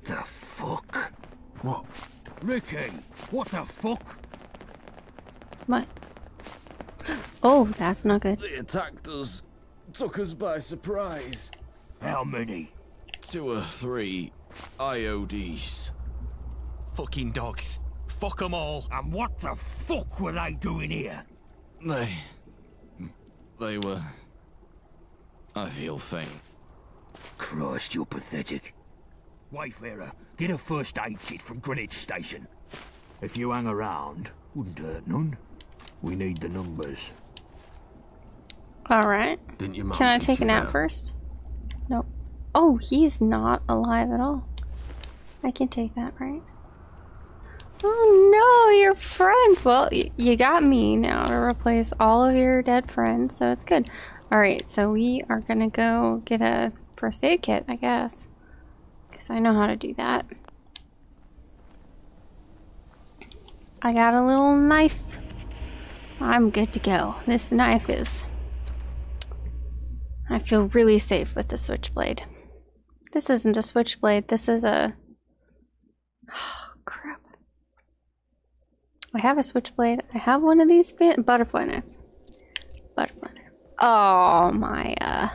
Speaker 11: The fuck? What? Ricky, what the fuck?
Speaker 1: What? Oh, that's not good.
Speaker 13: They attacked us. Took us by surprise.
Speaker 11: How many?
Speaker 13: Two or three IODs.
Speaker 12: Fucking dogs. Fuck 'em all.
Speaker 11: And what the fuck were they doing here?
Speaker 13: They. They were. I feel faint.
Speaker 11: Christ, you're pathetic. Wayfarer, get a first aid kit from Greenwich Station. If you hang around, wouldn't hurt none. We need the numbers.
Speaker 1: Alright.
Speaker 11: Didn't your
Speaker 1: Can I take a nap
Speaker 11: that?
Speaker 1: first? Nope. Oh, he's not alive at all. I can take that, right? Oh no, your friends! Well, you got me now to replace all of your dead friends, so it's good. Alright, so we are gonna go get a first aid kit, I guess. Because I know how to do that. I got a little knife. I'm good to go. This knife is... I feel really safe with the switchblade. This isn't a switchblade, this is a... I have a switchblade. I have one of these butterfly knife. Butterfly knife. Oh, my, uh...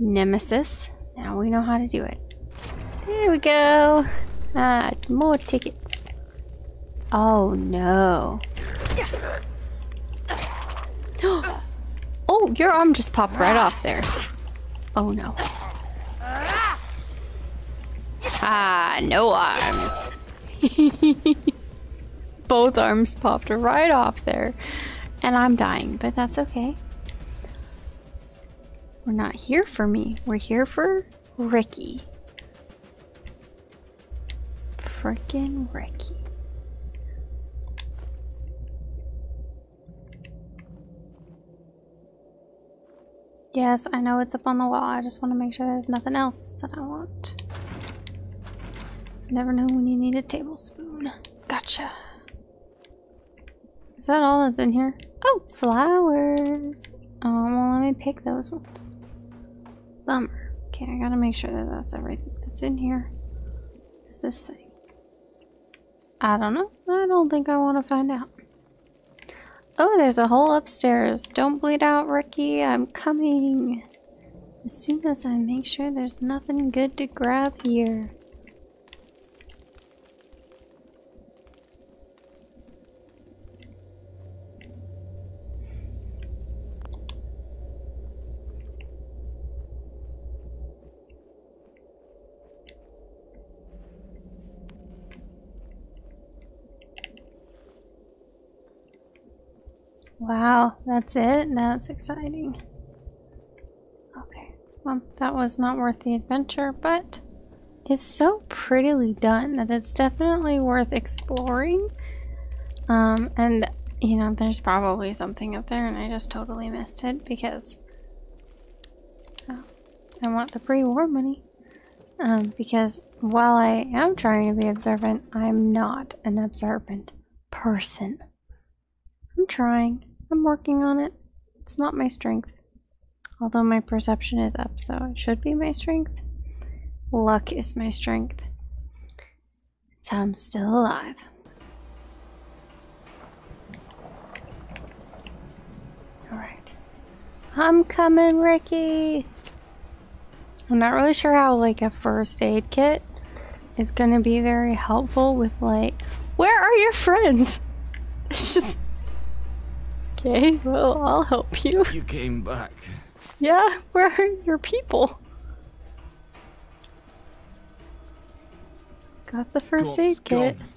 Speaker 1: Nemesis. Now we know how to do it. There we go. Ah, more tickets. Oh, no. oh, your arm just popped right off there. Oh, no. Ah, no arms. Both arms popped right off there. And I'm dying, but that's okay. We're not here for me. We're here for Ricky. Frickin' Ricky. Yes, I know it's up on the wall. I just want to make sure there's nothing else that I want. Never know when you need a tablespoon. Gotcha. Is that all that's in here? Oh, flowers. Oh, well, let me pick those ones. Bummer. Okay, I gotta make sure that that's everything that's in here. What's this thing? I don't know. I don't think I want to find out. Oh, there's a hole upstairs. Don't bleed out, Ricky. I'm coming. As soon as I make sure there's nothing good to grab here. Wow, that's it? That's exciting. Okay, well, that was not worth the adventure, but it's so prettily done that it's definitely worth exploring. Um, and, you know, there's probably something up there and I just totally missed it because oh, I want the pre-war money. Um, because while I am trying to be observant, I'm not an observant person. I'm trying. I'm working on it. It's not my strength. Although my perception is up, so it should be my strength. Luck is my strength. How I'm still alive. Alright. I'm coming, Ricky! I'm not really sure how, like, a first aid kit is gonna be very helpful with, like, where are your friends? It's just Okay, well, I'll help you.
Speaker 13: You came back.
Speaker 1: Yeah, where are your people? Got the first aid kit. Gone.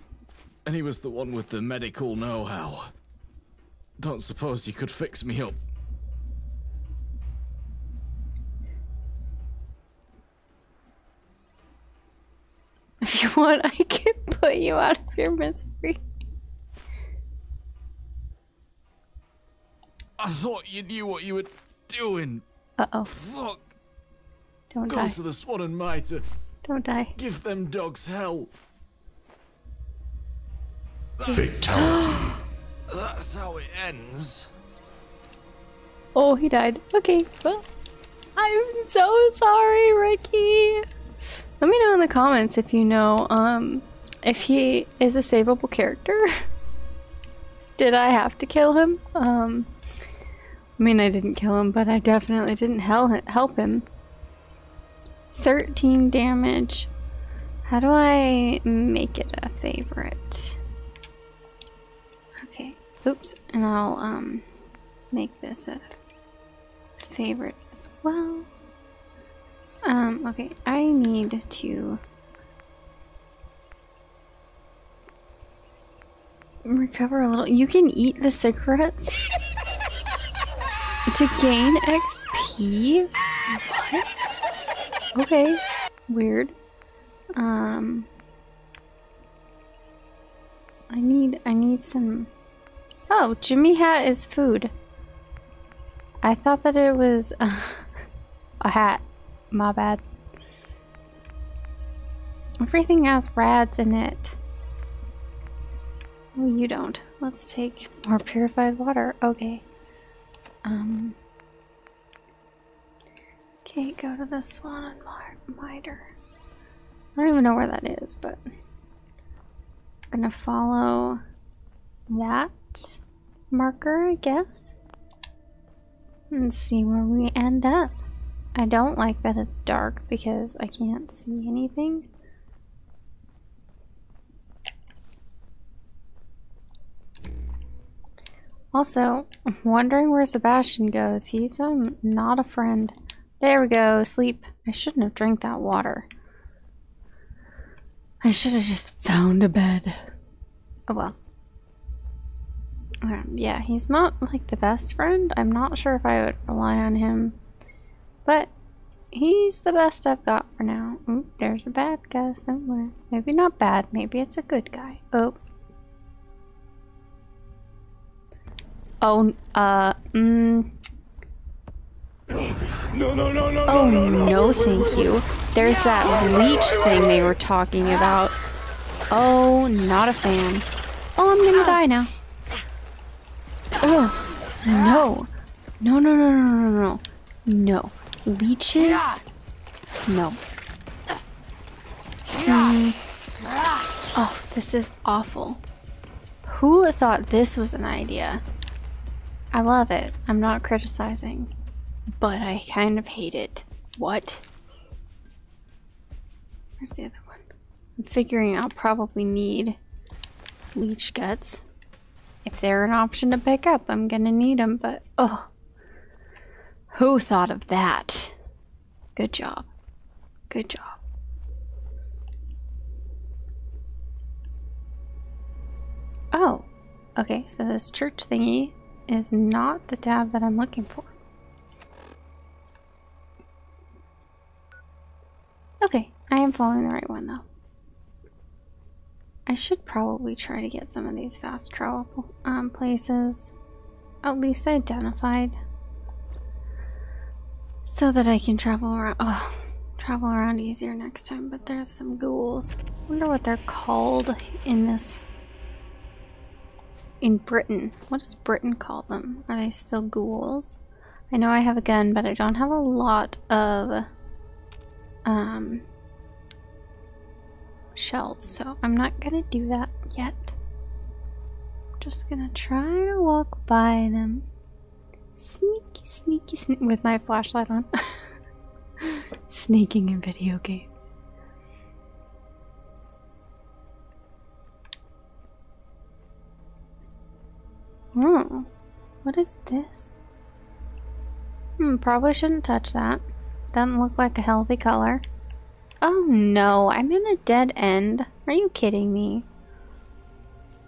Speaker 13: And he was the one with the medical know-how. Don't suppose you could fix me up.
Speaker 1: If you want, I can put you out of your misery.
Speaker 13: I thought you knew what you were doing.
Speaker 1: Uh oh.
Speaker 13: Fuck.
Speaker 1: Don't
Speaker 13: Go
Speaker 1: die.
Speaker 13: to the Swan and Mitre.
Speaker 1: Don't die.
Speaker 13: Give them dogs hell.
Speaker 14: Fatality.
Speaker 13: That's how it ends.
Speaker 1: Oh, he died. Okay, well, I'm so sorry, Ricky. Let me know in the comments if you know um, if he is a savable character. Did I have to kill him? Um, I mean, I didn't kill him, but I definitely didn't help him. 13 damage. How do I make it a favorite? Okay, oops, and I'll um make this a favorite as well. Um, okay, I need to recover a little. You can eat the cigarettes. To gain XP? What? Okay. Weird. Um, I need I need some. Oh, Jimmy hat is food. I thought that it was uh, a hat. My bad. Everything has rads in it. Oh, you don't. Let's take more purified water. Okay. Um. Okay, go to the Swan and Mitre. I don't even know where that is, but I'm gonna follow that marker, I guess, and see where we end up. I don't like that it's dark because I can't see anything. Also, I'm wondering where Sebastian goes. He's um not a friend. There we go, sleep. I shouldn't have drank that water. I should have just found a bed. Oh well. Um, yeah, he's not like the best friend. I'm not sure if I would rely on him. But he's the best I've got for now. Ooh, there's a bad guy somewhere. Maybe not bad, maybe it's a good guy. Oh. Oh, uh, mm.
Speaker 14: No, no, no, no,
Speaker 1: Oh, no, thank you. There's that leech thing they were talking about. Oh, not a fan. Oh, I'm gonna die now. Oh, no. No, no, no, no, no, no. No. Leeches? No. Mm. Oh, this is awful. Who thought this was an idea? I love it. I'm not criticizing. But I kind of hate it. What? Where's the other one? I'm figuring I'll probably need leech guts. If they're an option to pick up, I'm gonna need them, but oh. Who thought of that? Good job. Good job. Oh. Okay, so this church thingy is not the tab that I'm looking for. Okay, I am following the right one though. I should probably try to get some of these fast travel um, places at least identified so that I can travel around. Oh, travel around easier next time. But there's some ghouls. I wonder what they're called in this. In Britain. What does Britain call them? Are they still ghouls? I know I have a gun, but I don't have a lot of um, shells, so I'm not gonna do that yet. Just gonna try to walk by them. Sneaky, sneaky, sneak with my flashlight on. Sneaking in video games. Oh, what is this? Hmm, probably shouldn't touch that. Doesn't look like a healthy color. Oh no, I'm in a dead end. Are you kidding me?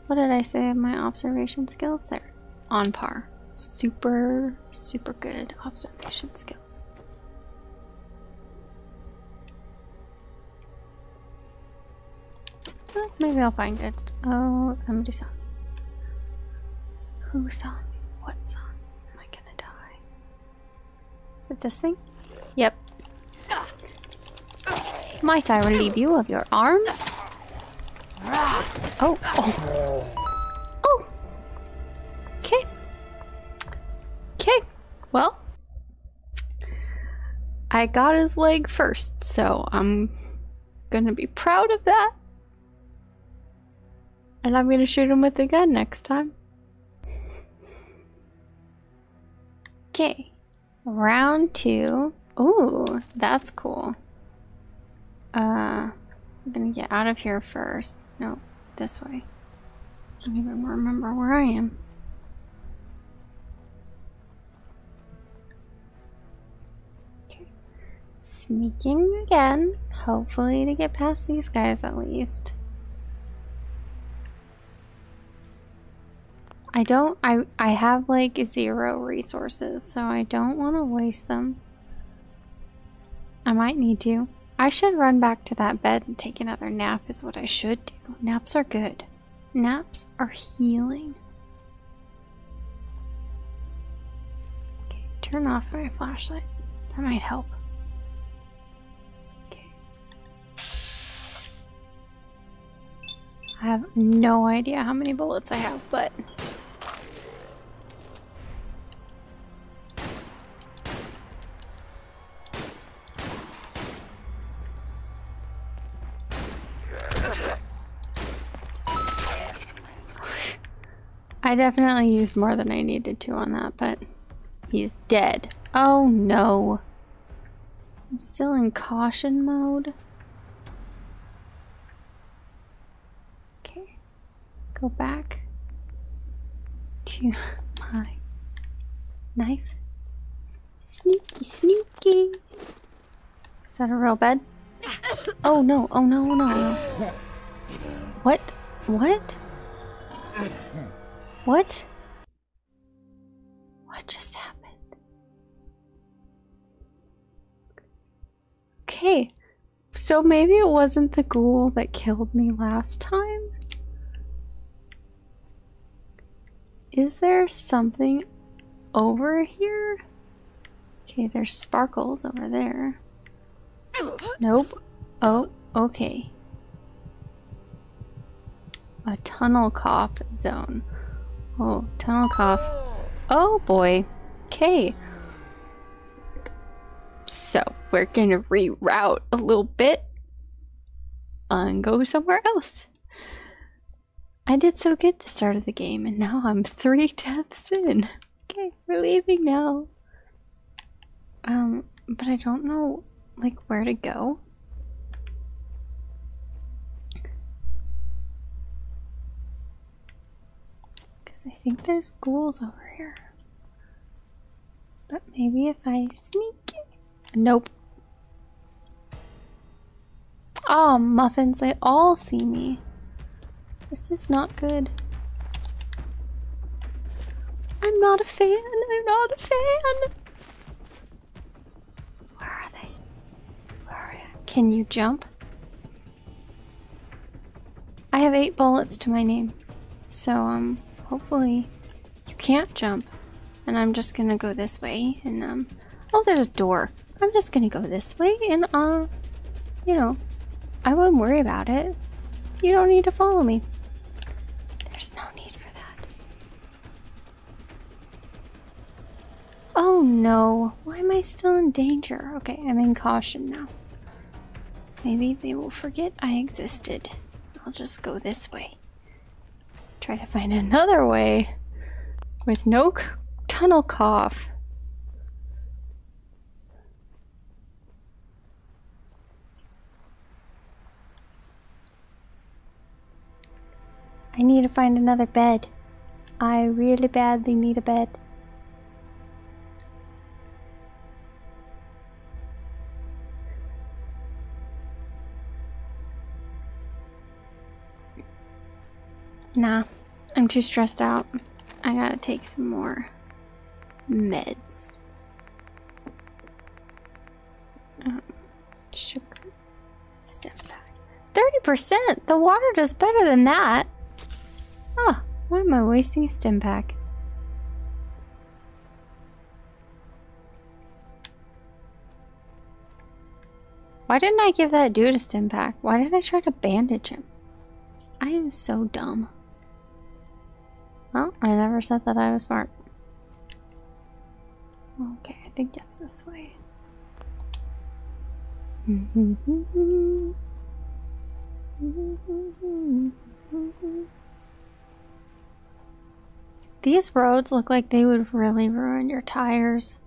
Speaker 1: What did I say of my observation skills? There. On par. Super, super good observation skills. Well, maybe I'll find good Oh, somebody saw. Who saw me? What saw me? Am I gonna die? Is it this thing? Yep. Might I relieve you of your arms? Oh, oh. Oh! Okay. Okay. Well, I got his leg first, so I'm gonna be proud of that. And I'm gonna shoot him with the gun next time. Okay. Round two. Ooh, that's cool. Uh, I'm gonna get out of here first. No, this way. I don't even remember where I am. Okay. Sneaking again, hopefully to get past these guys at least. I don't, I, I have like zero resources, so I don't want to waste them. I might need to. I should run back to that bed and take another nap, is what I should do. Naps are good. Naps are healing. Okay, turn off my flashlight. That might help. Okay. I have no idea how many bullets I have, but I definitely used more than I needed to on that, but he's dead. Oh no. I'm still in caution mode. Okay. Go back to my knife. Sneaky, sneaky. Is that a real bed? Oh no, oh no, no, no. What? What? What? What just happened? Okay, so maybe it wasn't the ghoul that killed me last time? Is there something over here? Okay, there's sparkles over there. Nope. Oh, okay. A tunnel cough zone. Oh, tunnel cough. Oh boy. Okay. So, we're gonna reroute a little bit and go somewhere else. I did so good the start of the game, and now I'm three deaths in. Okay, we're leaving now. Um, but I don't know, like, where to go. I think there's ghouls over here. But maybe if I sneak Nope. Oh, muffins, they all see me. This is not good. I'm not a fan. I'm not a fan. Where are they? Where are you? Can you jump? I have eight bullets to my name. So, um, hopefully you can't jump. And I'm just gonna go this way and um oh there's a door. I'm just gonna go this way and uh you know I wouldn't worry about it. You don't need to follow me. There's no need for that. Oh no, why am I still in danger? Okay, I'm in caution now. Maybe they will forget I existed. I'll just go this way. Try to find another way with no tunnel cough. I need to find another bed. I really badly need a bed. Nah, I'm too stressed out. I gotta take some more meds. Um, sugar. Step back. 30%? The water does better than that. Oh, why am I wasting a stim pack? Why didn't I give that dude a stim pack? Why did I try to bandage him? I am so dumb. Well, I never said that I was smart. Okay, I think it's this way. These roads look like they would really ruin your tires.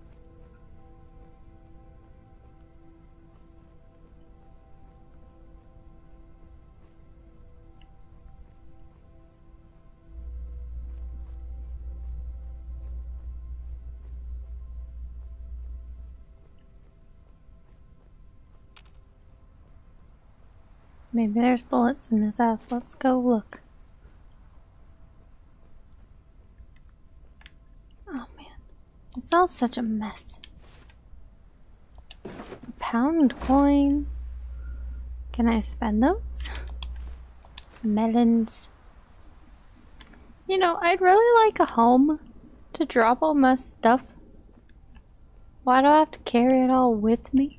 Speaker 1: Maybe there's bullets in this house. Let's go look. Oh man, it's all such a mess. A pound coin. Can I spend those? Melons. You know, I'd really like a home to drop all my stuff. Why do I have to carry it all with me?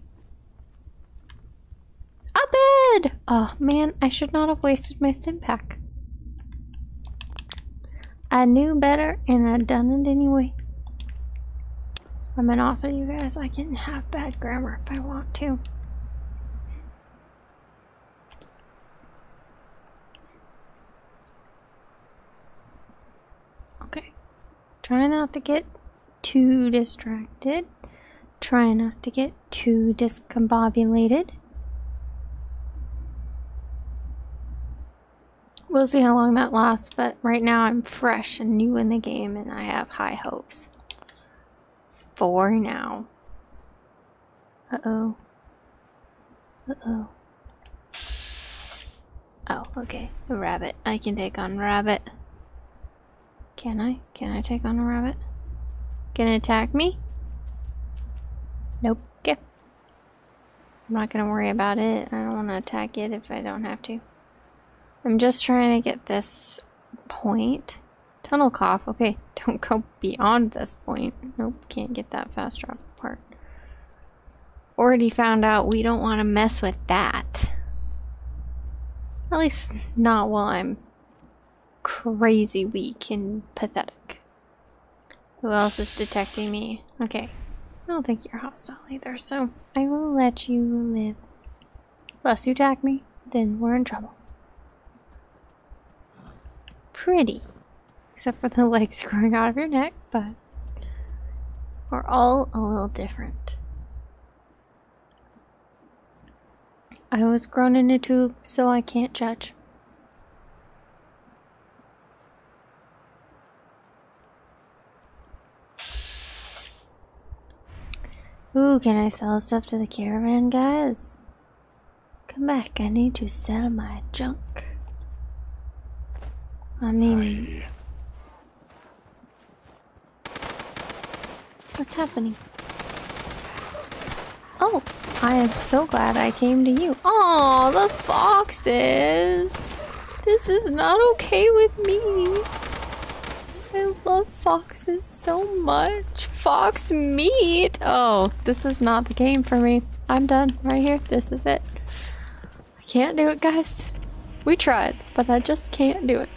Speaker 1: Oh man, I should not have wasted my stim pack. I knew better and I done it anyway. I'm an author, you guys. I can have bad grammar if I want to. Okay. Try not to get too distracted. Try not to get too discombobulated. We'll see how long that lasts, but right now I'm fresh and new in the game and I have high hopes. For now. Uh-oh. Uh-oh. Oh, okay. A rabbit. I can take on rabbit. Can I? Can I take on a rabbit? Can it attack me? Nope. Okay. I'm not gonna worry about it. I don't want to attack it if I don't have to. I'm just trying to get this point. Tunnel cough. Okay, don't go beyond this point. Nope, can't get that fast drop part. Already found out we don't want to mess with that. At least not while I'm crazy weak and pathetic. Who else is detecting me? Okay. I don't think you're hostile either, so I will let you live. Unless you attack me, then we're in trouble pretty. Except for the legs growing out of your neck, but we're all a little different. I was grown in a tube, so I can't judge. Ooh, can I sell stuff to the caravan guys? Come back, I need to sell my junk. I mean... What's happening? Oh, I am so glad I came to you. Oh, the foxes! This is not okay with me. I love foxes so much. Fox meat! Oh, this is not the game for me. I'm done right here. This is it. I can't do it, guys. We tried, but I just can't do it.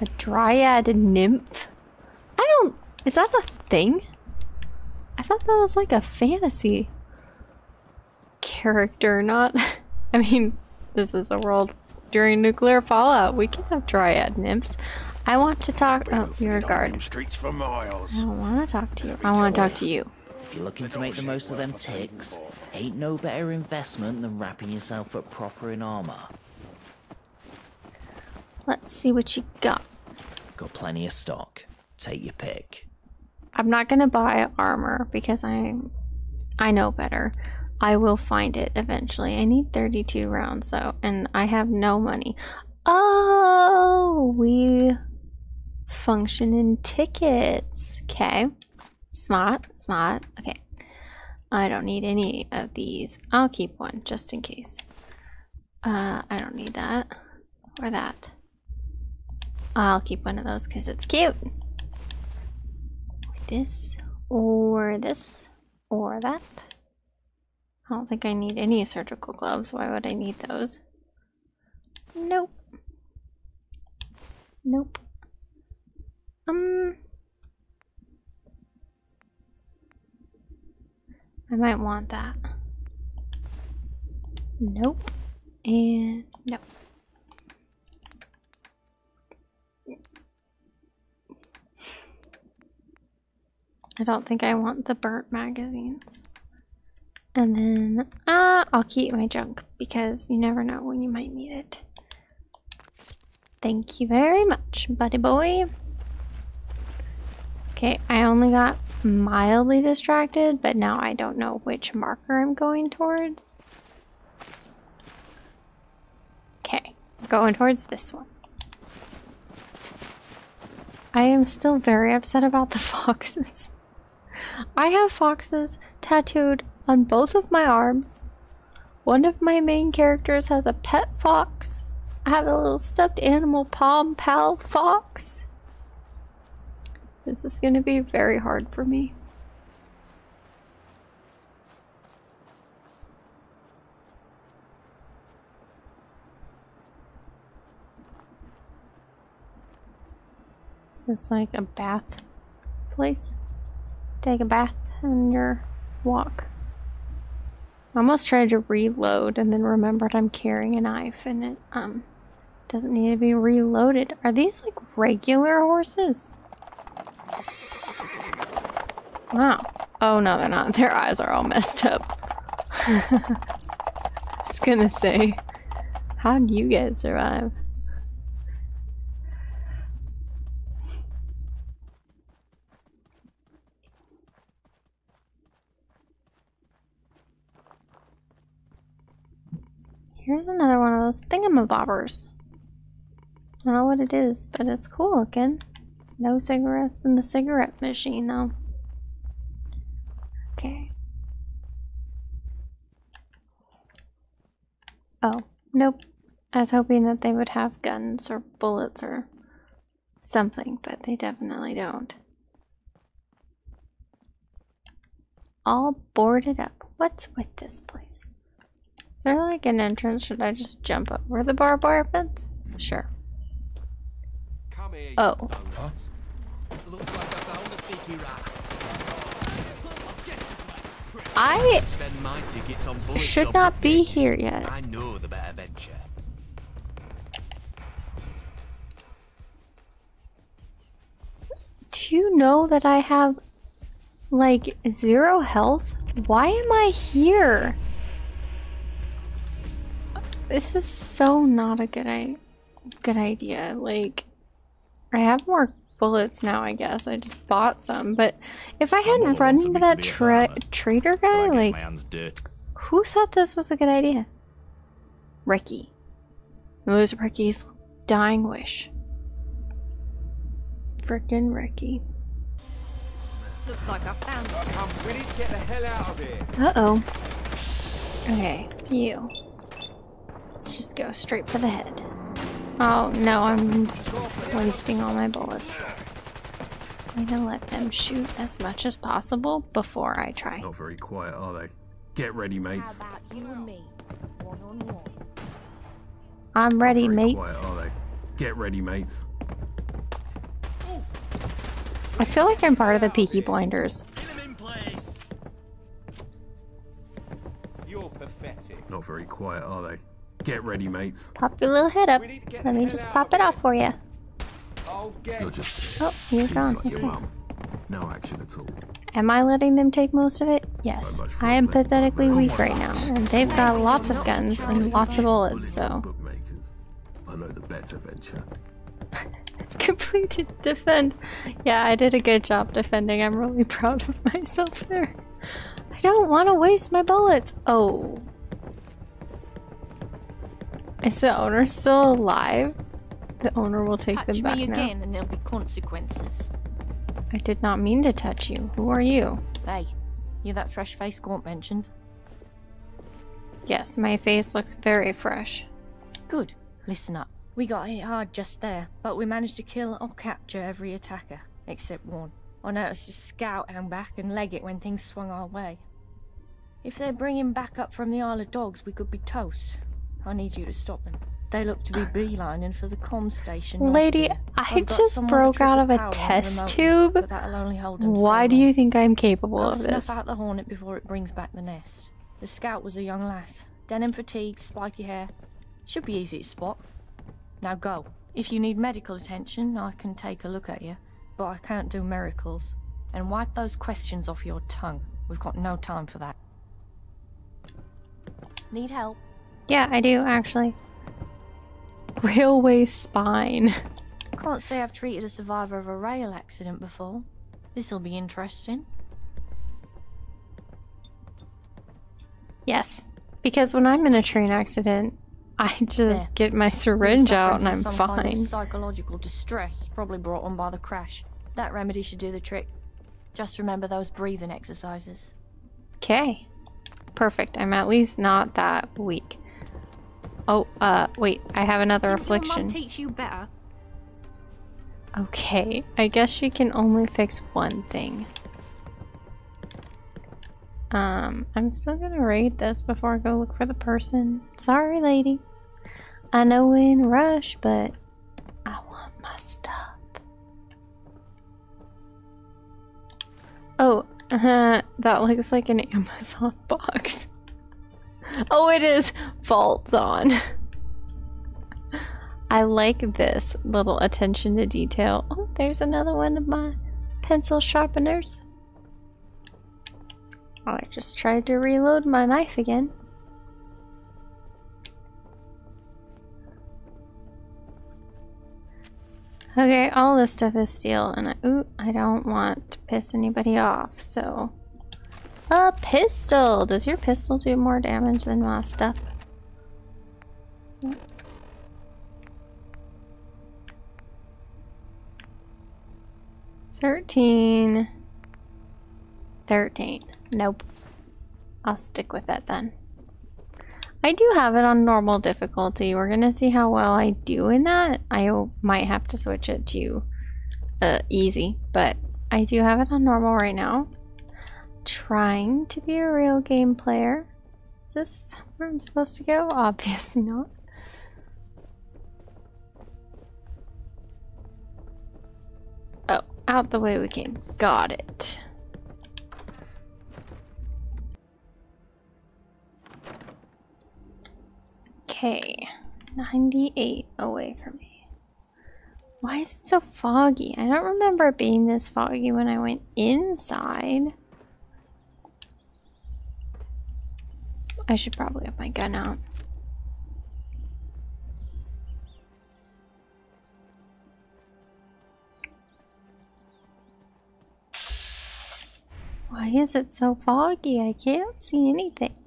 Speaker 1: A dryad nymph? I don't... Is that a thing? I thought that was like a fantasy character, not... I mean, this is a world during nuclear fallout. We can have dryad nymphs. I want to talk... Oh, you're a guard.
Speaker 14: Streets for miles.
Speaker 1: I don't want to talk to you. I want to talk to you.
Speaker 7: If you're looking to make the most of them ticks, ain't no better investment than wrapping yourself up proper in armor.
Speaker 1: Let's see what you got.
Speaker 7: Got plenty of stock. Take your pick.
Speaker 1: I'm not gonna buy armor because I I know better. I will find it eventually. I need 32 rounds though, and I have no money. Oh, we function in tickets. Okay. Smart, smart. Okay. I don't need any of these. I'll keep one just in case. Uh, I don't need that or that. I'll keep one of those because it's cute. This or this or that. I don't think I need any surgical gloves. Why would I need those? Nope. Nope. Um. I might want that. Nope. And nope. I don't think I want the burnt magazines. And then uh, I'll keep my junk because you never know when you might need it. Thank you very much, buddy boy. Okay, I only got mildly distracted, but now I don't know which marker I'm going towards. Okay, going towards this one. I am still very upset about the foxes. I have foxes tattooed on both of my arms. One of my main characters has a pet fox. I have a little stuffed animal palm pal fox. This is going to be very hard for me. Is this like a bath place? Take a bath and your walk. I almost tried to reload and then remembered I'm carrying a knife and it um doesn't need to be reloaded. Are these like regular horses? Wow. Oh no, they're not. Their eyes are all messed up. I was gonna say, how do you guys survive? Here's another one of those thingamabobbers. I don't know what it is, but it's cool looking. No cigarettes in the cigarette machine, though. Okay. Oh, nope. I was hoping that they would have guns or bullets or something, but they definitely don't. All boarded up. What's with this place? Is there like an entrance? Should I just jump over the barbed wire fence? Sure. Oh. I should not be here yet.
Speaker 12: I know the better venture.
Speaker 1: Do you know that I have like zero health? Why am I here? This is so not a good I good idea. Like I have more bullets now, I guess. I just bought some, but if I hadn't run into that tra trader guy, like who thought this was a good idea? Ricky. It was Ricky's dying wish. Frickin' Ricky.
Speaker 15: Looks like I found
Speaker 16: Come, we need to get the hell out of here.
Speaker 1: Uh oh. Okay, you. Let's just go straight for the head. Oh no, I'm wasting all my bullets. I'm gonna let them shoot as much as possible before I try.
Speaker 10: Not very quiet, are they? Get ready, mates.
Speaker 15: you and me, one on one.
Speaker 1: I'm ready,
Speaker 10: Very
Speaker 1: mates.
Speaker 10: quiet, are they? Get ready, mates.
Speaker 1: I feel like I'm part of the Peaky Blinders.
Speaker 16: You're pathetic.
Speaker 10: Not very quiet, are they? Get ready, mates.
Speaker 1: Pop your little head up. Let me just pop it off for you.
Speaker 10: You're just
Speaker 1: Oh, you're gone.
Speaker 10: like
Speaker 1: Okay.
Speaker 10: No action at all.
Speaker 1: Am I letting them take most of it? Yes. I am pathetically weak right now, and they've got lots of guns and lots of bullets, so.
Speaker 10: I know the better venture.
Speaker 1: Completed defend. Yeah, I did a good job defending. I'm really proud of myself there. I don't want to waste my bullets. Oh. Is the owner still alive? The owner will take
Speaker 15: Touch
Speaker 1: them back
Speaker 15: me
Speaker 1: now.
Speaker 15: again and there'll be consequences.
Speaker 1: I did not mean to touch you. Who are you?
Speaker 15: Hey, you that fresh face Gaunt mentioned?
Speaker 1: Yes, my face looks very fresh.
Speaker 15: Good. Listen up. We got hit hard just there, but we managed to kill or capture every attacker, except one. I noticed a scout hang back and leg it when things swung our way. If they're bringing back up from the Isle of Dogs, we could be toast. I need you to stop them. They look to be beelining for the comm station.
Speaker 1: Lady. I just broke out of a test
Speaker 15: remotely,
Speaker 1: tube.
Speaker 15: But that'll only hold them so
Speaker 1: Why do you think I'm capable
Speaker 15: Go
Speaker 1: of this?
Speaker 15: snuff out the hornet before it brings back the nest. The scout was a young lass. Denim fatigues, spiky hair. Should be easy to spot. Now go. If you need medical attention, I can take a look at you. But I can't do miracles. And wipe those questions off your tongue. We've got no time for that. Need help?
Speaker 1: Yeah, I do actually. Railway spine.
Speaker 15: Can't say I've treated a survivor of a rail accident before. This'll be interesting.
Speaker 1: Yes, because when I'm in a train accident, I just
Speaker 15: There.
Speaker 1: get my syringe out and I'm
Speaker 15: some kind of
Speaker 1: fine.
Speaker 15: psychological distress, probably brought on by the crash. That remedy should do the trick. Just remember those breathing exercises.
Speaker 1: Okay. perfect. I'm at least not that weak. Oh, uh, wait. I have another
Speaker 15: Didn't
Speaker 1: affliction.
Speaker 15: teach you better?
Speaker 1: Okay, I guess she can only fix one thing. Um, I'm still gonna raid this before I go look for the person. Sorry, lady. I know we're in rush, but I want my stuff. Oh, uh, that looks like an Amazon box. Oh, it is Vault on. I like this little attention to detail. Oh, there's another one of my pencil sharpeners. Oh, I just tried to reload my knife again. Okay, all this stuff is steel, and I, ooh, I don't want to piss anybody off, so... A pistol! Does your pistol do more damage than my stuff? 13. 13. Nope. I'll stick with it then. I do have it on normal difficulty. We're gonna see how well I do in that. I might have to switch it to uh, easy, but I do have it on normal right now. Trying to be a real game player. Is this where I'm supposed to go? Obviously not. Oh, out the way we came. Got it. Okay, 98 away from me. Why is it so foggy? I don't remember it being this foggy when I went inside. I should probably have my gun out. Why is it so foggy? I can't see anything.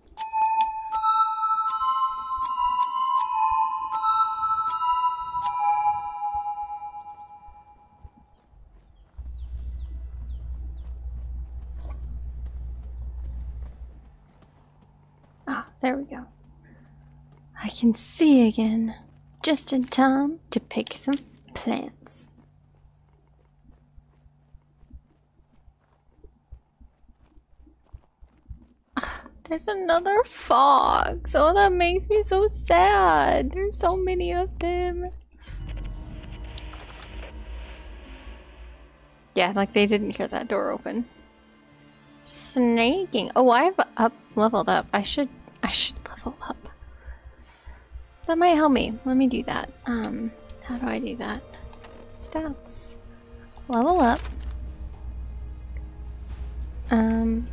Speaker 1: There we go. I can see again. Just in time to pick some plants. There's another fox. Oh, that makes me so sad. There's so many of them. Yeah, like they didn't hear that door open. Snaking. Oh, I've up leveled up. I should I should level up. That might help me. Let me do that. Um, how do I do that? Stats. Level up. Um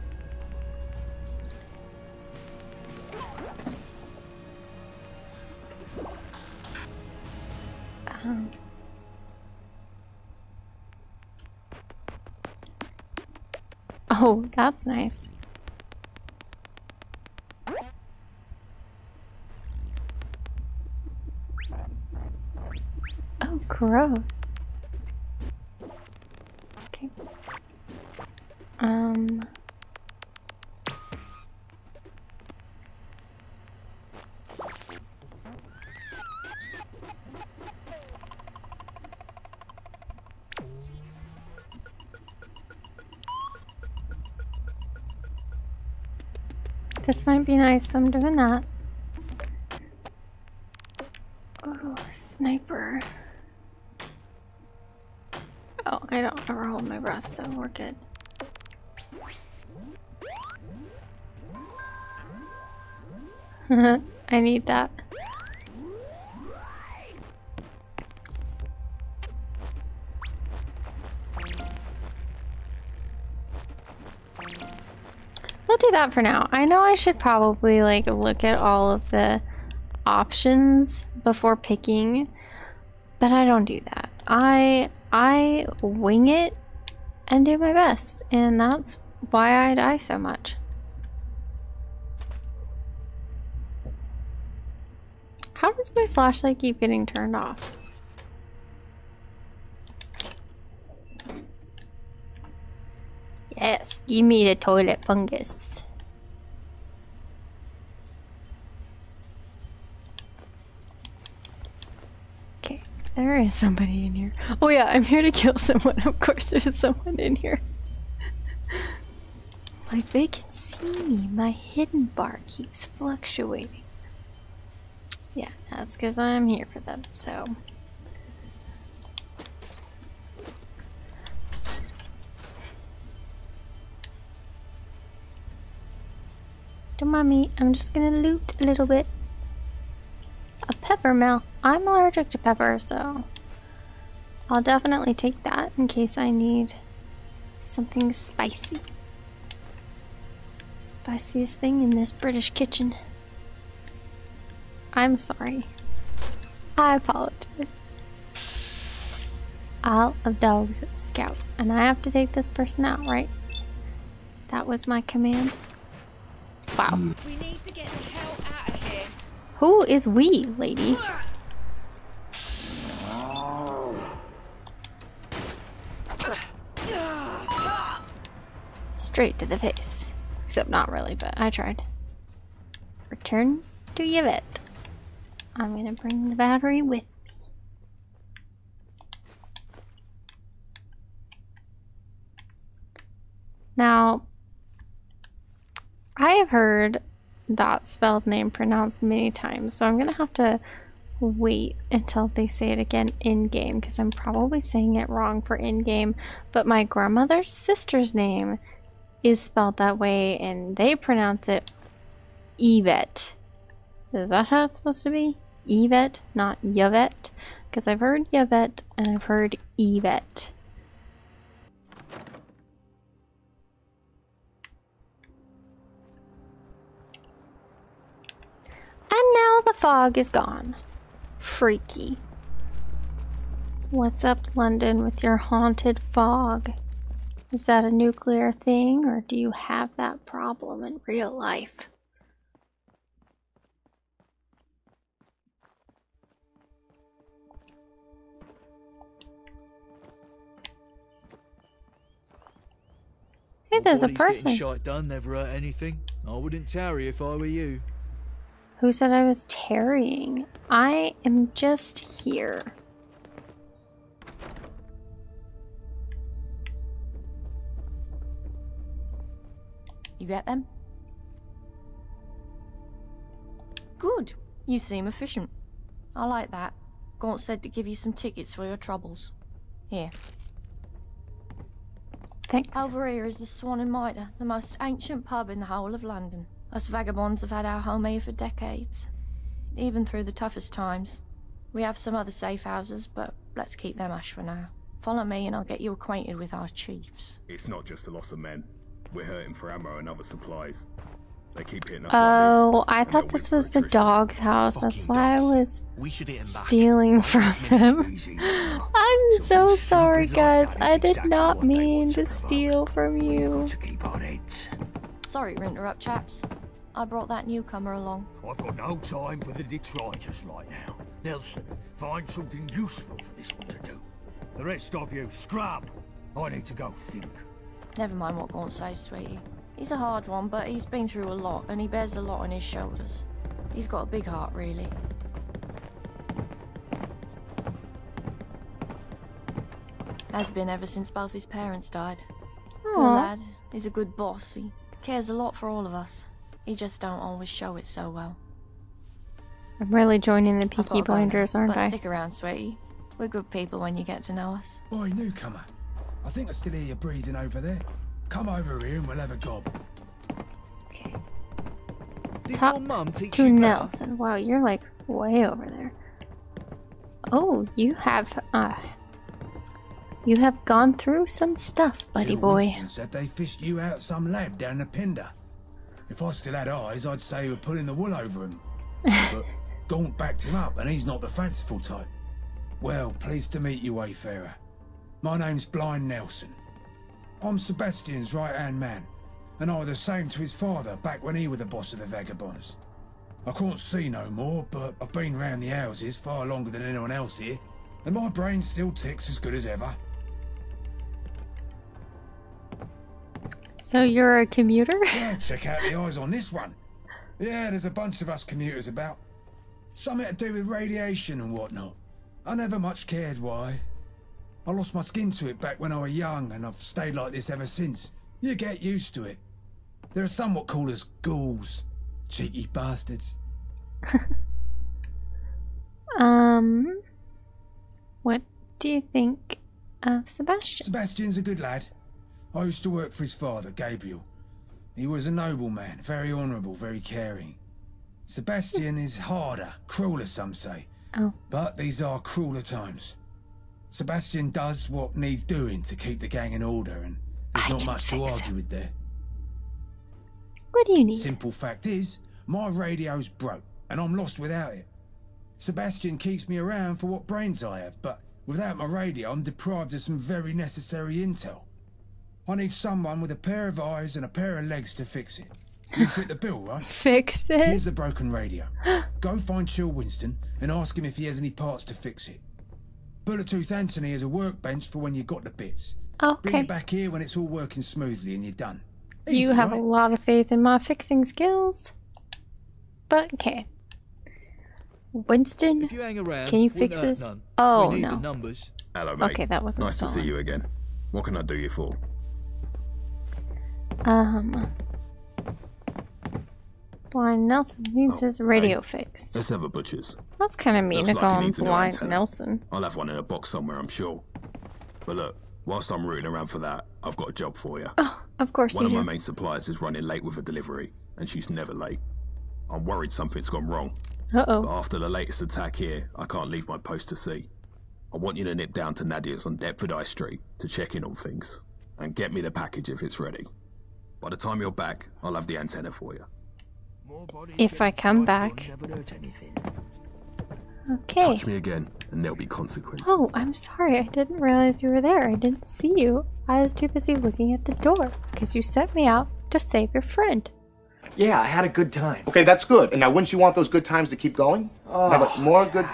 Speaker 1: um, Oh, that's nice. Gross. Okay. Um. This might be nice, so I'm doing that. Oh, sniper. Oh, I don't ever hold my breath, so we're good. I need that. We'll do that for now. I know I should probably like look at all of the options before picking, but I don't do that. I I wing it and do my best, and that's why I die so much. How does my flashlight keep getting turned off? Yes, give me the toilet fungus. There is somebody in here. Oh yeah, I'm here to kill someone. Of course there's someone in here. like they can see me. My hidden bar keeps fluctuating. Yeah, that's because I'm here for them, so. Don't mind me, I'm just gonna loot a little bit. A pepper mill. I'm allergic to pepper, so I'll definitely take that in case I need something spicy. Spiciest thing in this British kitchen. I'm sorry. I apologize. Isle of Dogs Scout. And I have to take this person out, right? That was my command. Wow. Hmm.
Speaker 17: We need to get the hell out of here.
Speaker 1: Who is we, lady? Straight to the face. Except not really, but I tried. Return to Yvette. I'm gonna bring the battery with me. Now, I have heard that spelled name pronounced many times, so I'm gonna have to wait until they say it again in game because I'm probably saying it wrong for in game. But my grandmother's sister's name is spelled that way, and they pronounce it Yvette. Is that how it's supposed to be? Yvette, not Yvette? Because I've heard Yvette and I've heard Yvette. Fog is gone. Freaky. What's up, London, with your haunted fog? Is that a nuclear thing, or do you have that problem in real life? Hey, there's a person.
Speaker 18: Shite done, never hurt anything. I wouldn't tarry if I were you.
Speaker 1: Who said I was tarrying? I am just here.
Speaker 15: You get them? Good. You seem efficient. I like that. Gaunt said to give you some tickets for your troubles. Here.
Speaker 1: Thanks.
Speaker 15: Over here is the Swan and Mitre, the most ancient pub in the whole of London. Us vagabonds have had our home here for decades, even through the toughest times. We have some other safe houses, but let's keep them hush for now. Follow me and I'll get you acquainted with our chiefs.
Speaker 10: It's not just the loss of men. We're hurting for ammo and other supplies. They keep hitting us
Speaker 1: Oh,
Speaker 10: like this.
Speaker 1: I thought this was the dog's house. That's why I was
Speaker 12: We should hit 'em back.
Speaker 1: stealing from them. I'm so sorry, guys. I did not mean to steal from you.
Speaker 15: Sorry to interrupt, chaps. I brought that newcomer along.
Speaker 11: I've got no time for the detritus right now. Nelson, find something useful for this one to do. The rest of you, scrub. I need to go think.
Speaker 15: Never mind what Gaunt says, sweetie. He's a hard one, but he's been through a lot, and he bears a lot on his shoulders. He's got a big heart, really. Has been ever since both his parents died. Good
Speaker 1: Aw.
Speaker 15: lad. He's a good boss. He cares a lot for all of us. He just don't always show it so well.
Speaker 1: I'm really joining the
Speaker 15: I've
Speaker 1: Peaky
Speaker 15: gotta go now,
Speaker 1: Blinders, aren't
Speaker 15: but
Speaker 1: I?
Speaker 15: stick around, sweetie. We're good people when you get to know us.
Speaker 19: Boy, newcomer. I think I still hear you breathing over there. Come over here and we'll have a gob.
Speaker 1: Talk to Nelson. Wow, you're like way over there. Oh, you have uh you have gone through some stuff, buddy
Speaker 19: Jill
Speaker 1: boy.
Speaker 19: Winston said they fished you out some lab down the Pinder. If I still had eyes, I'd say you were pulling the wool over him. but Gaunt backed him up, and he's not the fanciful type. Well, pleased to meet you, Wayfarer. My name's Blind Nelson. I'm Sebastian's right-hand man, and I was the same to his father back when he was the boss of the Vagabonds. I can't see no more, but I've been round the houses far longer than anyone else here, and my brain still ticks as good as ever.
Speaker 1: So you're a commuter?
Speaker 19: Yeah, check out the eyes on this one. Yeah, there's a bunch of us commuters about. Something to do with radiation and whatnot. I never much cared why. I lost my skin to it back when I was young, and I've stayed like this ever since. You get used to it. There are somewhat called as ghouls. Cheeky bastards.
Speaker 1: Um, what do you think of Sebastian?
Speaker 19: Sebastian's a good lad. I used to work for his father, Gabriel. He was a noble man, very honourable, very caring. Sebastian is harder, crueler, some say.
Speaker 1: Oh.
Speaker 19: But these are crueler times. Sebastian does what needs doing to keep the gang in order, and there's not much to argue with there.
Speaker 1: What do you need?
Speaker 19: Simple fact is, my radio's broke, and I'm lost without it. Sebastian keeps me around for what brains I have, but without my radio, I'm deprived of some very necessary intel. I need someone with a pair of eyes and a pair of legs to fix it. You fit the bill, right?
Speaker 1: Fix it?
Speaker 19: Here's the broken radio. Go find Chill Winston and ask him if he has any parts to fix it. Bulletooth Anthony has a workbench for when you got the bits.
Speaker 1: Okay.
Speaker 19: Bring it back here when it's all working smoothly and you're done.
Speaker 1: You have
Speaker 19: right?
Speaker 1: a lot of faith in my fixing skills. But okay. Winston,
Speaker 18: If you hang around,
Speaker 1: can you fix this?
Speaker 18: none.
Speaker 1: Oh no.
Speaker 18: numbers.
Speaker 10: Hello, mate.
Speaker 1: Okay, that wasn't
Speaker 10: Nice to see you again. What can I do you for?
Speaker 1: Um. Blind Nelson needs his radio fixed.
Speaker 10: Let's have a butcher's.
Speaker 1: That's kind of mean
Speaker 10: Looks
Speaker 1: to
Speaker 10: like
Speaker 1: call him
Speaker 10: needs a new
Speaker 1: Blind. Nelson.
Speaker 10: I'll have one in a box somewhere, I'm sure. But look, whilst I'm rooting around for that, I've got a job for you.
Speaker 1: Oh, of course
Speaker 10: One of my main suppliers is running late with a delivery, and she's never late. I'm worried something's gone wrong.
Speaker 1: Uh-oh.
Speaker 10: But after the latest attack here, I can't leave my post to see. I want you to nip down to Nadia's on Deptford High Street to check in on things, and get me the package if it's ready. By the time you're back, I'll have the antenna for you.
Speaker 1: If I come back. Okay.
Speaker 10: Touch me again, and there'll be consequences.
Speaker 1: Oh, I'm sorry. I didn't realize you were there. I didn't see you. I was too busy looking at the door because you sent me out to save your friend.
Speaker 20: Yeah, I had a good time. Okay, that's good. And now, wouldn't you want those good times to keep going?
Speaker 1: Oh,
Speaker 20: Have a- oh, more good.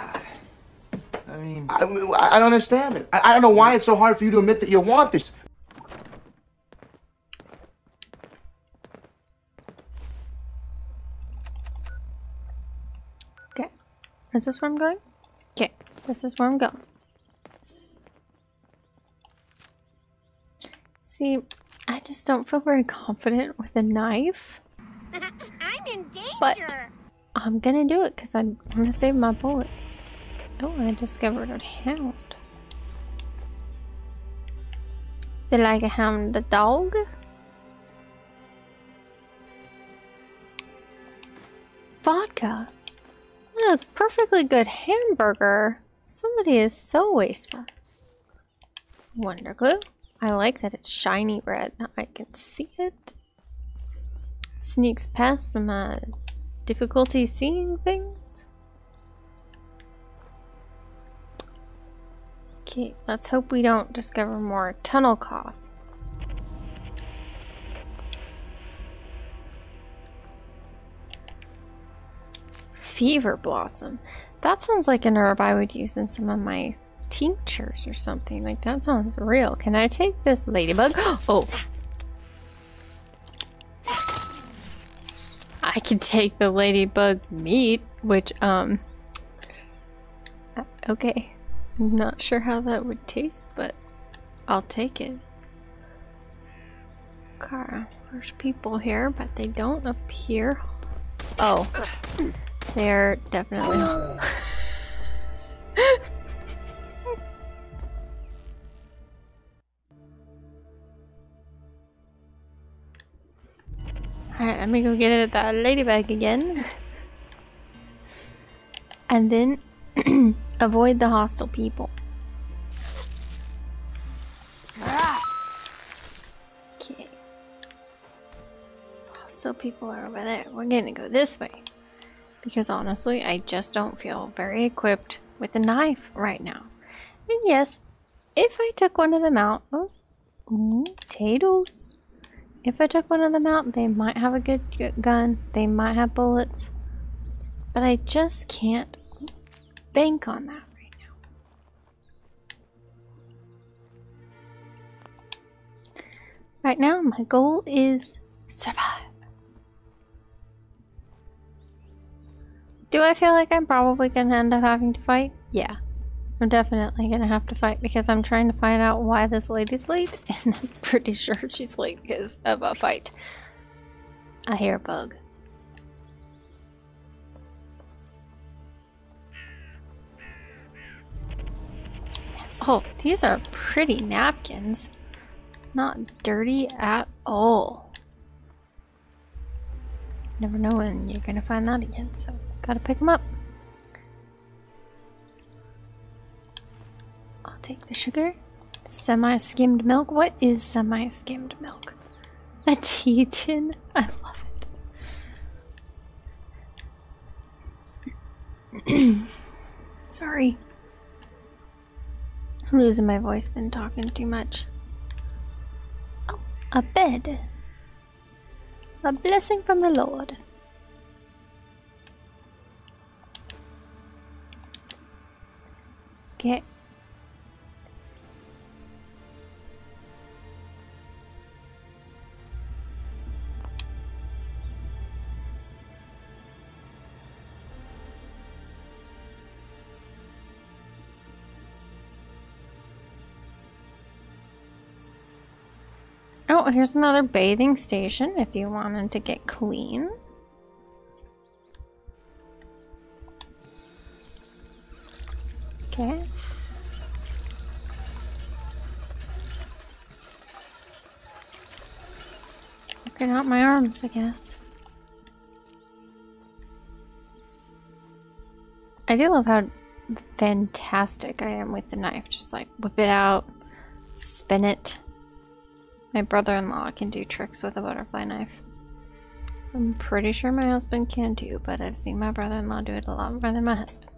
Speaker 18: I mean,
Speaker 20: I, I don't understand it. I, I don't know why it's so hard for you to admit that you want this.
Speaker 1: Is this where I'm going? Okay. This is where I'm going. See, I just don't feel very confident with a knife.
Speaker 17: I'm in danger.
Speaker 1: But I'm gonna do it because I want to save my bullets. Oh, I discovered a hound. Is it like a hound, a dog? Vodka. A perfectly good hamburger. Somebody is so wasteful. Wonder glue. I like that it's shiny red. I can see it. Sneaks past my difficulty seeing things. Okay, let's hope we don't discover more tunnel cough. Fever blossom. That sounds like an herb I would use in some of my tinctures or something. Like that sounds real. Can I take this ladybug? Oh. I can take the ladybug meat, which um uh, okay. I'm not sure how that would taste, but I'll take it. Okay, there's people here, but they don't appear. Oh, they're definitely. Alright, let me go get it at that ladybug again. And then avoid the hostile people. Okay. Hostile people are over there. We're gonna go this way. Because honestly, I just don't feel very equipped with a knife right now. And yes, if I took one of them out. Oh, ooh, potatoes. If I took one of them out, they might have a good gun. They might have bullets. But I just can't bank on that right now. Right now, my goal is survive. Do I feel like I'm probably gonna end up having to fight? Yeah. I'm definitely gonna have to fight because I'm trying to find out why this lady's late, and I'm pretty sure she's late because of a fight. A hair bug. Oh, these are pretty napkins. Not dirty at all. Never know when you're gonna find that again, so gotta pick them up. I'll take the sugar. Semi skimmed milk. What is semi skimmed milk? A tea tin? I love it. Sorry. Losing my voice, been talking too much. Oh, a bed. A blessing from the Lord. Oh, here's another bathing station if you wanted to get clean. Okay. Working out my arms, I guess. I do love how fantastic I am with the knife. Just like whip it out, spin it. My brother-in-law can do tricks with a butterfly knife. I'm pretty sure my husband can too, but I've seen my brother-in-law do it a lot more than my husband.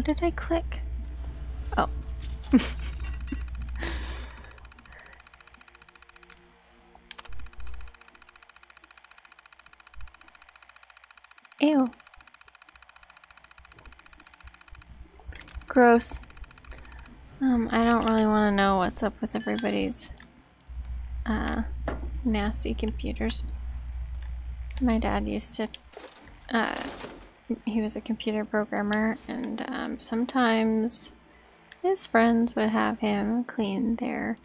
Speaker 1: What did I click? Oh. Ew. Gross. Um, I don't really want to know what's up with everybody's uh, nasty computers. My dad used to, uh, he was a computer programmer, and um, sometimes his friends would have him clean their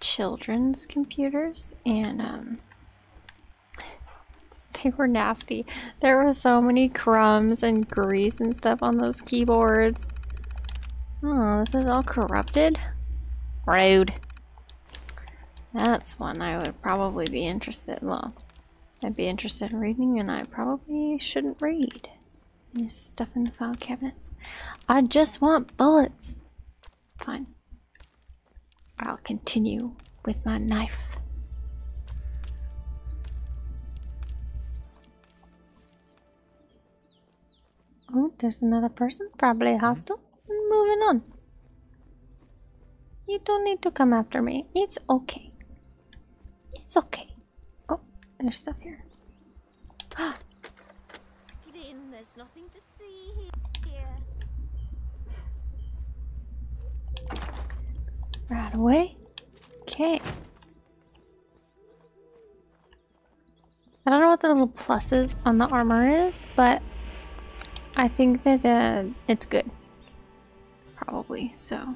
Speaker 1: children's computers, and um, they were nasty. There were so many crumbs and grease and stuff on those keyboards. Oh, this is all corrupted? Rude. That's one I would probably be interested Well, I'd be interested in reading and I probably shouldn't read. Stuff in the file cabinets. I just want bullets. Fine. I'll continue with my knife. Oh, there's another person, probably hostile. Moving on. You don't need to come after me. It's okay. It's okay. There's stuff here.
Speaker 17: Get in, there's nothing to see here.
Speaker 1: Right away. Okay. I don't know what the little pluses on the armor is, but I think that uh, it's good. Probably, so.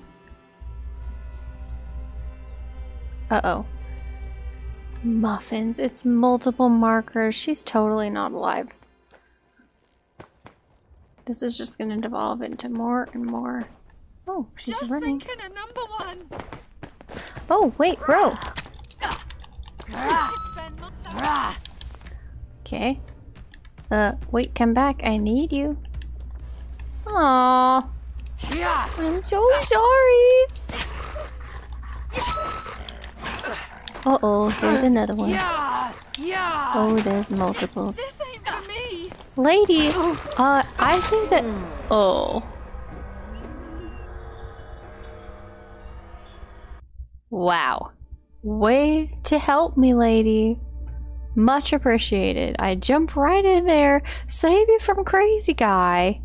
Speaker 1: Uh-oh. Muffins. It's multiple markers. She's totally not alive. This is just going to devolve into more and more. Oh, she's
Speaker 17: Just
Speaker 1: running.
Speaker 17: thinking of number one.
Speaker 1: Oh, wait, bro.
Speaker 17: Could spend months-
Speaker 1: Okay. Uh, wait, come back. I need you. Aww. I'm so sorry. Uh-oh, there's another one. Oh, there's multiples. Lady, uh, I think that... Oh. Wow. Way to help me, lady. Much appreciated. I jump right in there, save you from crazy guy.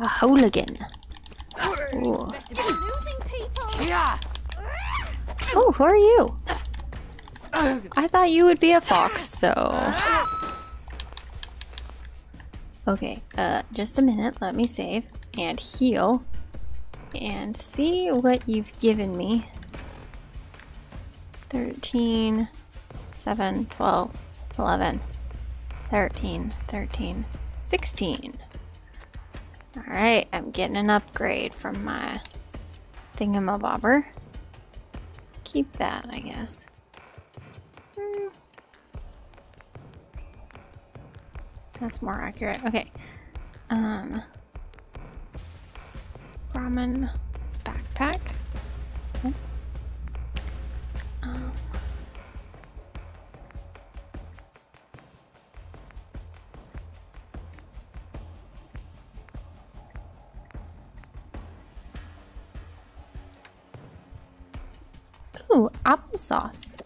Speaker 1: A hooligan. Ooh.
Speaker 17: Yeah.
Speaker 1: Oh, who are you? I thought you would be a fox, so. Okay, uh, just a minute. Let me save and heal and see what you've given me. 13, 7, 12, 11, 13, 13, 16. Alright, I'm getting an upgrade from my thingamabobber. Keep that, I guess. Hmm. That's more accurate. Okay. Um. Ramen backpack. Oh. Um. Ooh, applesauce.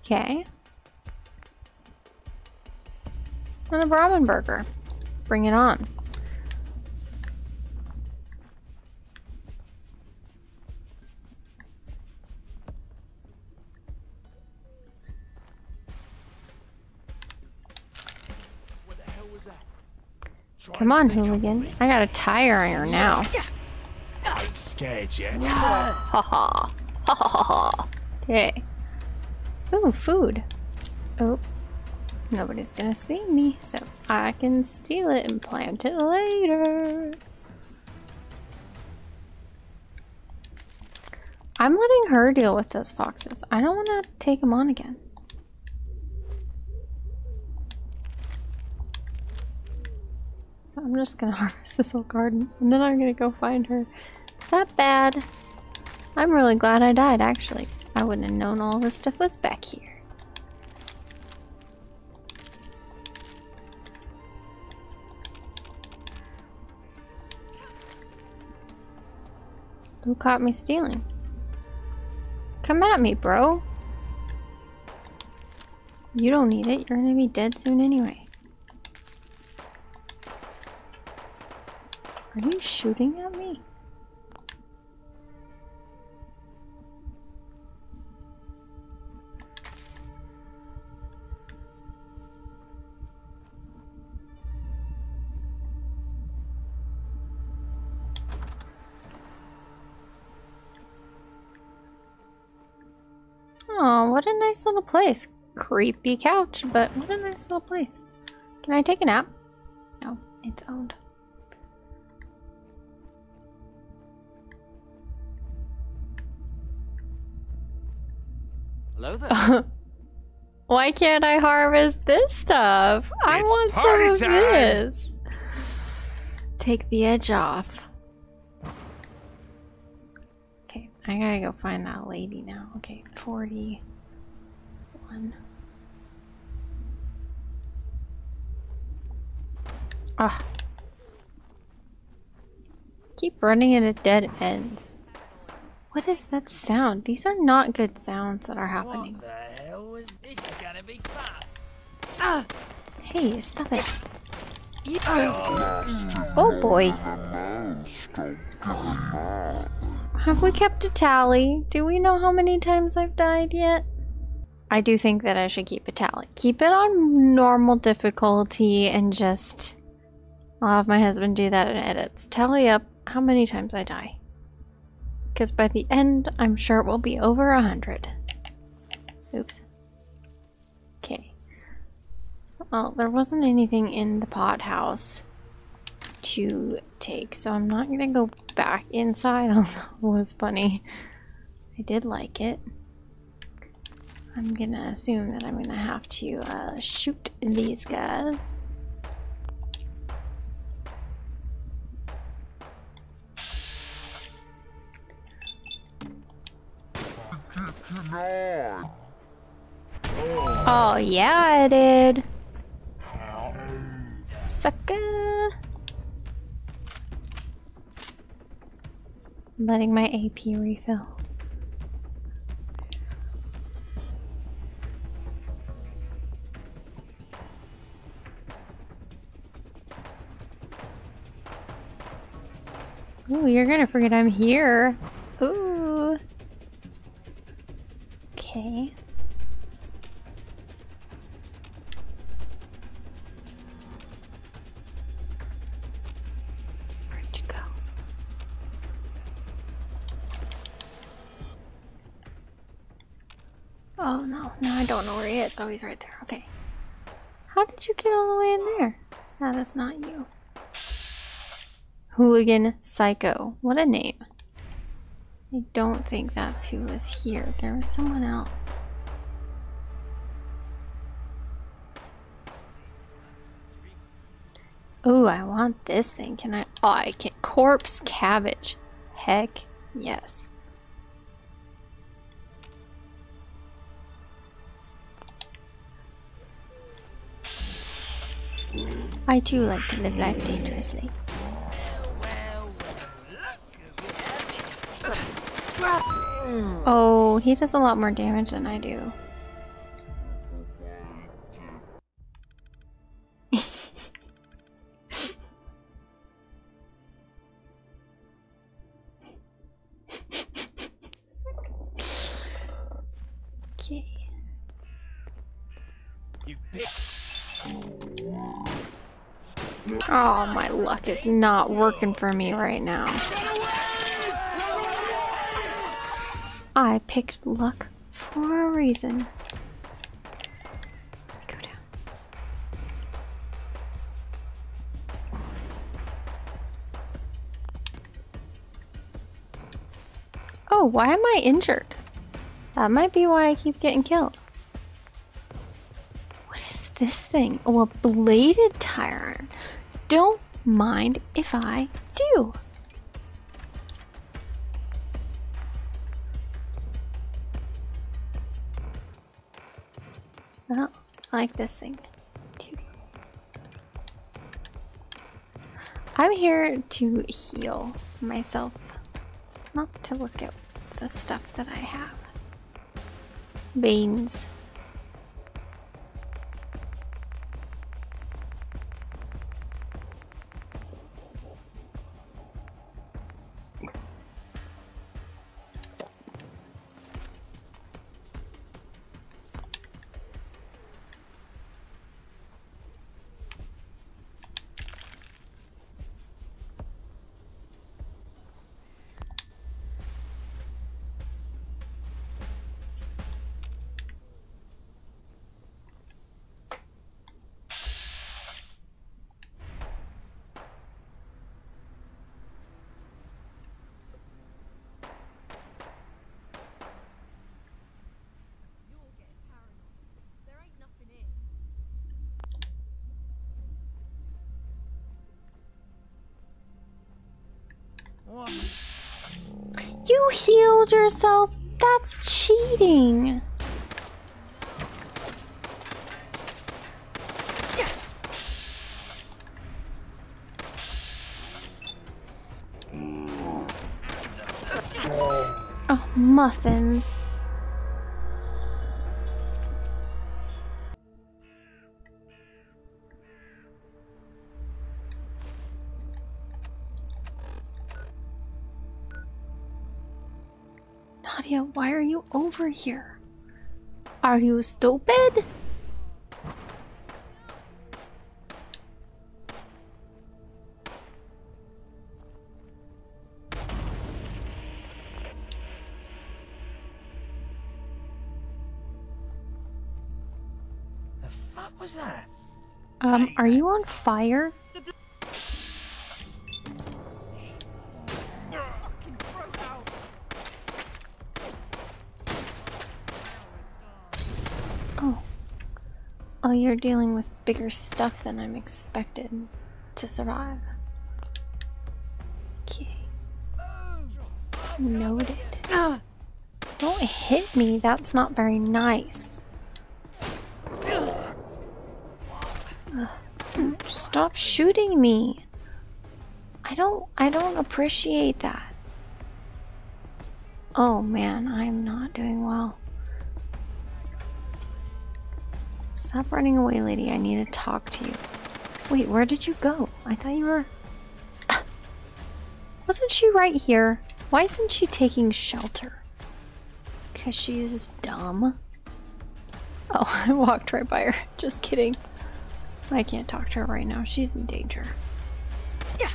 Speaker 1: Okay. And a ramen burger. Bring it on. Come on, hooligan. I got a tire iron now.
Speaker 11: Ain't scared yet.
Speaker 1: Ha ha. Okay. Ooh, food. Oh. Nobody's gonna see me, so I can steal it and plant it later. I'm letting her deal with those foxes. I don't want to take them on again. So I'm just gonna harvest this whole garden and then I'm gonna go find her. Is that bad? I'm really glad I died actually. I wouldn't have known all this stuff was back here. Who caught me stealing? Come at me, bro. You don't need it. You're gonna be dead soon anyway. Are you shooting at me? Oh, what a nice little place. Creepy couch, but what a nice little place. Can I take a nap? No, it's owned.
Speaker 5: Hello there.
Speaker 1: Why can't I harvest this stuff? I
Speaker 5: It's
Speaker 1: want some of
Speaker 5: time.
Speaker 1: this. Take the edge off. I gotta go find that lady now. Okay, 41. Ah. Keep running into dead ends. What is that sound? These are not good sounds that are happening.
Speaker 5: What the hell was this? Is gonna be fun.
Speaker 1: Ah! Hey, stop it. Oh boy. Have we kept a tally? Do we know how many times I've died yet? I do think that I should keep a tally. Keep it on normal difficulty and just. I'll have my husband do that in edits. Tally up how many times I die. Because by the end, I'm sure it will be over a hundred. Oops. Okay. Well, there wasn't anything in the pot house to take, so I'm not gonna go back inside, although it was funny. I did like it. I'm gonna assume that I'm gonna have to uh, shoot these guys. Oh, yeah, I did. Sucker. I'm letting my AP refill. Ooh, you're gonna forget I'm here. Ooh. Okay. Oh no, no, I don't know where he is. Oh, he's right there. Okay. How did you get all the way in there? That is not you. Hooligan Psycho. What a name. I don't think that's who was here. There was someone else. Oh, I want this thing. Can I? Oh, I can. Corpse cabbage. Heck yes. I too like to live life dangerously. Oh, he does a lot more damage than I do. Oh, my luck is not working for me right now. I picked luck for a reason. Go down. Oh, why am I injured? That might be why I keep getting killed. What is this thing? Oh, a bladed iron. Don't mind if I do. Well, I like this thing too. I'm here to heal myself, not to look at the stuff that I have. Beans. Healed yourself? That's cheating. Oh, muffins. Over here? Are you stupid?
Speaker 12: The fuck was that?
Speaker 1: Um, are you on fire? Oh. Oh, you're dealing with bigger stuff than I'm expected to survive. Okay. Noted. Don't hit me, that's not very nice. Stop shooting me. I don't I don't appreciate that. Oh man, I'm not doing well. Stop running away, lady. I need to talk to you. Wait, where did you go? I thought you were. Wasn't she right here? Why isn't she taking shelter? Because she's dumb. Oh, I walked right by her. Just kidding. I can't talk to her right now. She's in danger. Yeah.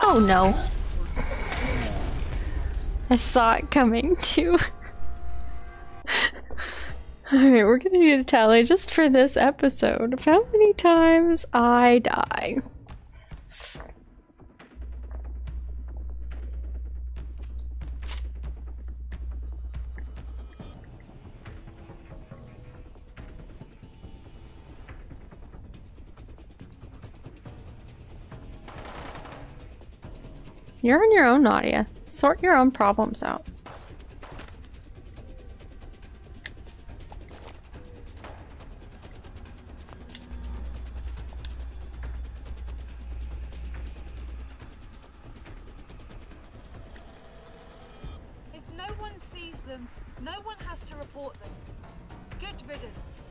Speaker 1: Oh no. I saw it coming too. Alright, we're gonna need a tally just for this episode of how many times I die. You're on your own, Nadia. Sort your own problems out.
Speaker 17: If no one sees them, no one has to report them. Good riddance.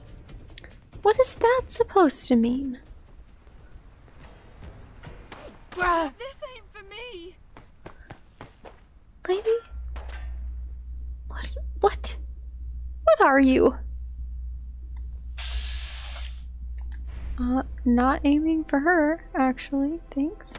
Speaker 1: What is that supposed to mean?
Speaker 17: Bruh. This ain't for me.
Speaker 1: Lady? What? What? What are you? Uh, not aiming for her, actually. Thanks.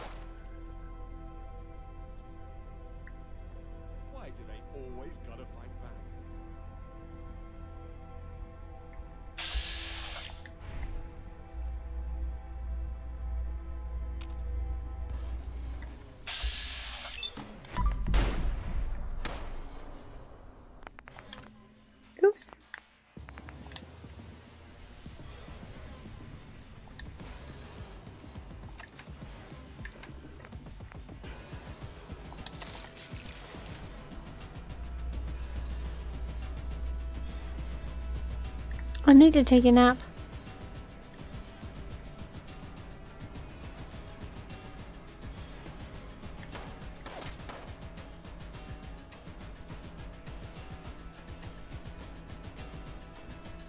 Speaker 1: I need to take a nap.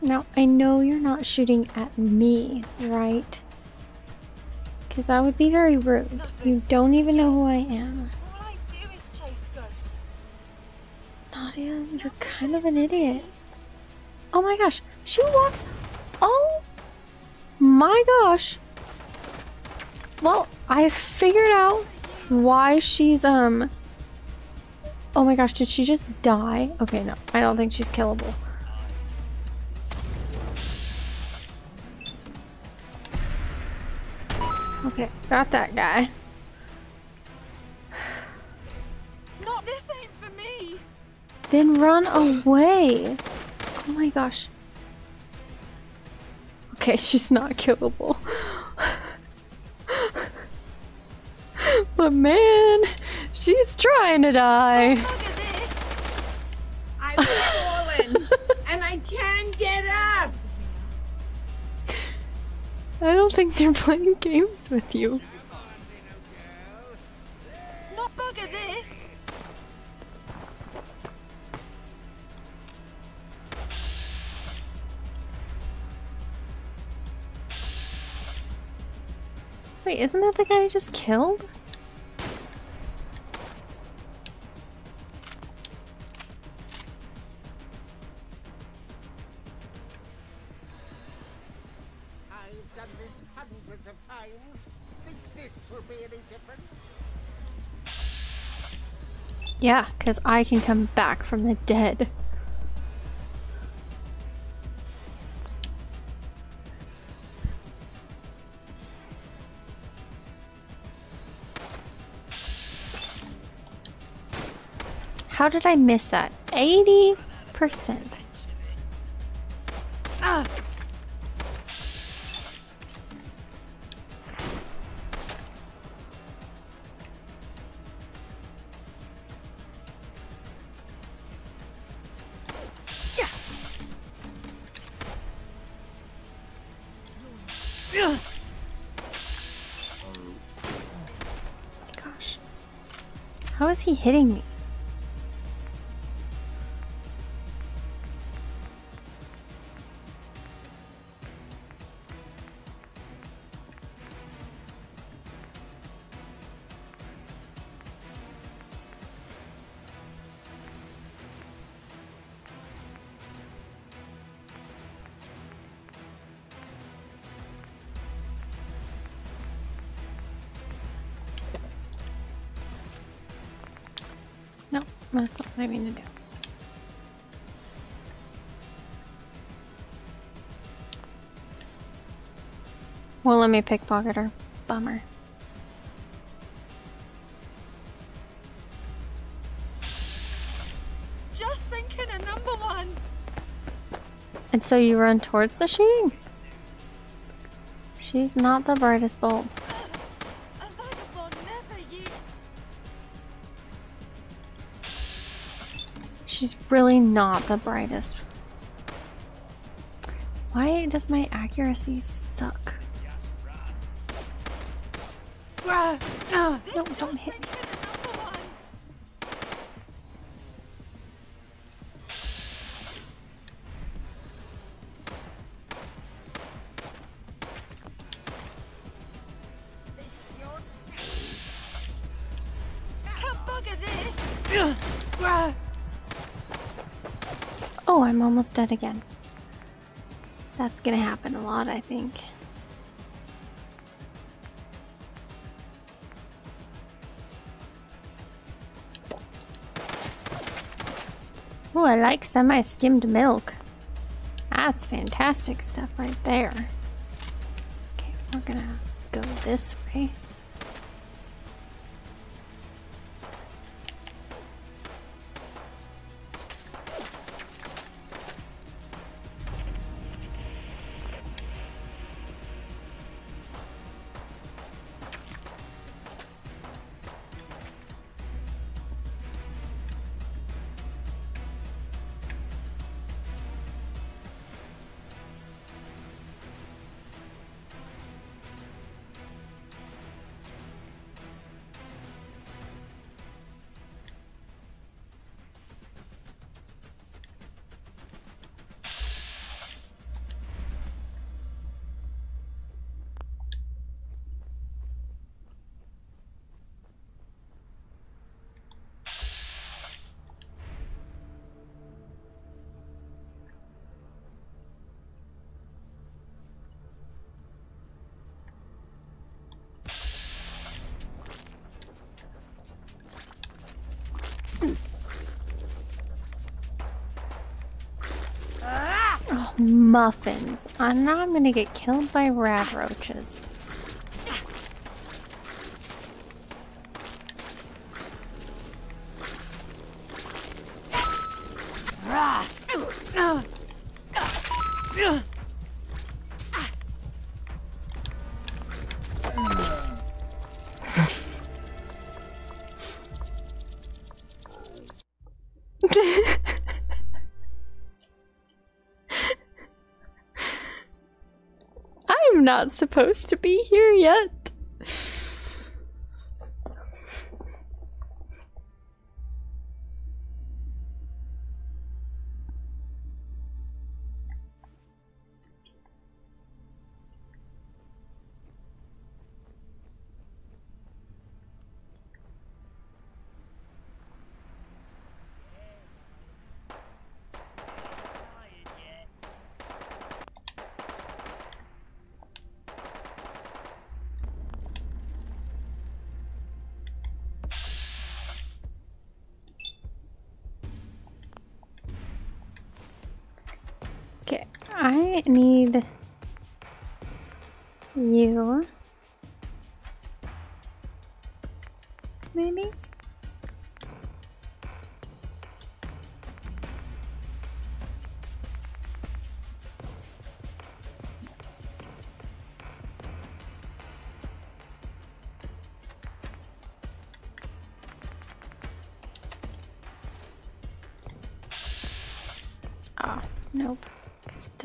Speaker 1: Now, I know you're not shooting at me, right? Because that would be very rude. You don't even know who I am.
Speaker 17: All I do is chase ghosts.
Speaker 1: Nadia, you're kind of an idiot. Oh my gosh, she walks. Oh my gosh. Well, I figured out why she's, um. Oh my gosh, did she just die? Okay, no, I don't think she's killable. Okay, got that guy.
Speaker 17: Not this ain't for me.
Speaker 1: Then run away. Oh my gosh. Okay, she's not killable. but man, she's trying to die.
Speaker 17: I've fallen and I can't get up.
Speaker 1: I don't think they're playing games with you. Wait, isn't that the guy I just killed?
Speaker 5: I've done this hundreds of times. Think this will be any different?
Speaker 1: Yeah, because I can come back from the dead. How did I miss that? 80%. Ah! Ugh. Gosh. How is he hitting I mean to do. Well, let me pickpocket her. Bummer.
Speaker 17: Just thinking of number one.
Speaker 1: And so you run towards the shooting? She's not the brightest bulb. Really not the brightest. Why does my accuracy suck? Oh, I'm almost dead again. That's gonna happen a lot, I think. Oh, I like semi-skimmed milk. That's fantastic stuff right there. Okay, we're gonna go this way. Muffins. I'm gonna get killed by rad roaches. Not supposed to be here yet.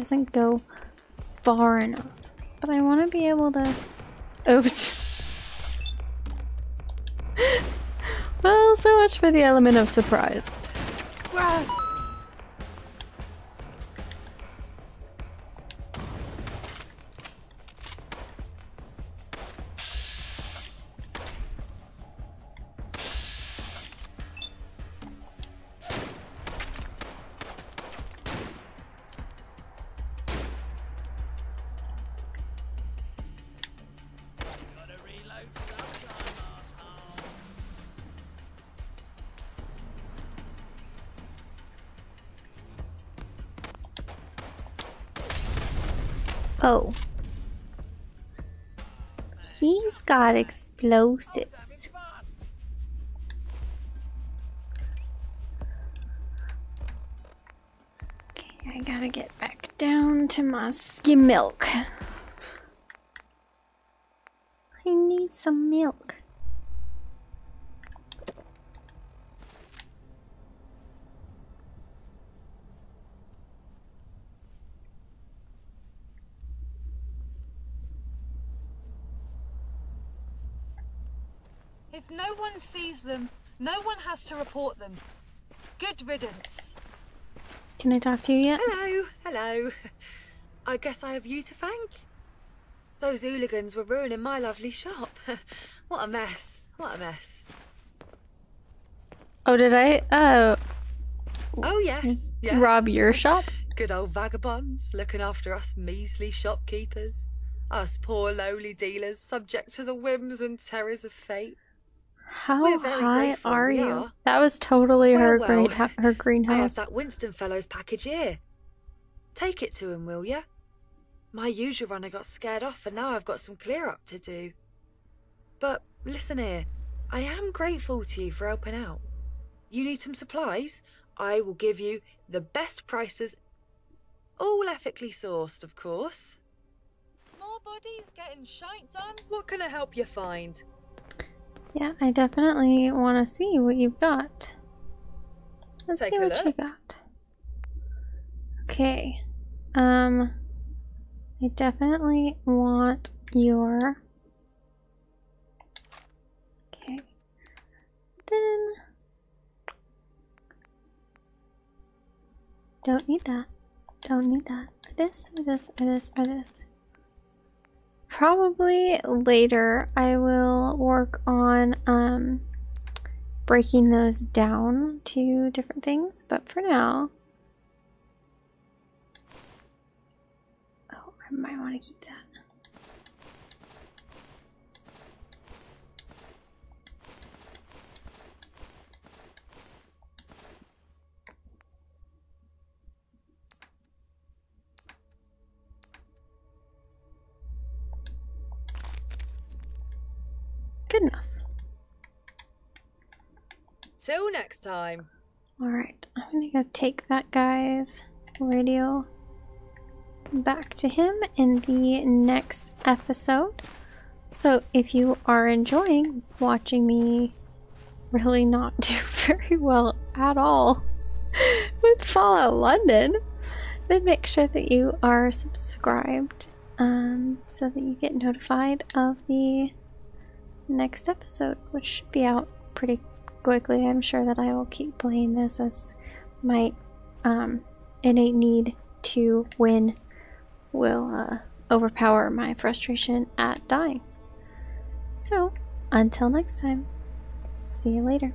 Speaker 1: Doesn't go far enough. But I want to be able to. Oh, Oops. well, so much for the element of surprise. Oh. He's got explosives. Okay, I gotta get back down to my skim milk. I need some milk.
Speaker 17: If no one sees them, no one has to report them. Good riddance.
Speaker 1: Can I talk to you yet?
Speaker 21: Hello, hello. I guess I have you to thank. Those hooligans were ruining my lovely shop. what a mess. What a mess.
Speaker 1: Oh, did I uh
Speaker 21: Oh, yes. yes.
Speaker 1: rob your shop?
Speaker 21: Good old vagabonds looking after us measly shopkeepers. Us poor lowly dealers subject to the whims and terrors of fate.
Speaker 1: How high are you?
Speaker 21: are.
Speaker 1: That was totally her
Speaker 21: Well, well,
Speaker 1: great ha- her
Speaker 21: I have that Winston fellow's package here. Take it to him, will you? My usual runner got scared off and now I've got some clear up to do. But listen here, I am grateful to you for helping out. You need some supplies? I will give you the best prices, all ethically sourced, of course.
Speaker 17: More bodies getting shite done.
Speaker 21: What can I help you find?
Speaker 1: Yeah, I definitely want to see what you've got. Let's
Speaker 21: Take
Speaker 1: see what you got. Okay. Um I definitely want your Okay. Then don't need that. Don't need that. Or this, or this, or this, or this. Probably later I will work on um breaking those down to different things, but for now Oh, I might want to keep that.
Speaker 21: Till next time.
Speaker 1: Alright, I'm gonna go take that guy's radio back to him in the next episode. So if you are enjoying watching me really not do very well at all with Fallout London, then make sure that you are subscribed um, so that you get notified of the next episode, which should be out pretty quickly. I'm sure that I will keep playing this as my um, innate need to win will uh, overpower my frustration at dying. So, until next time, see you later.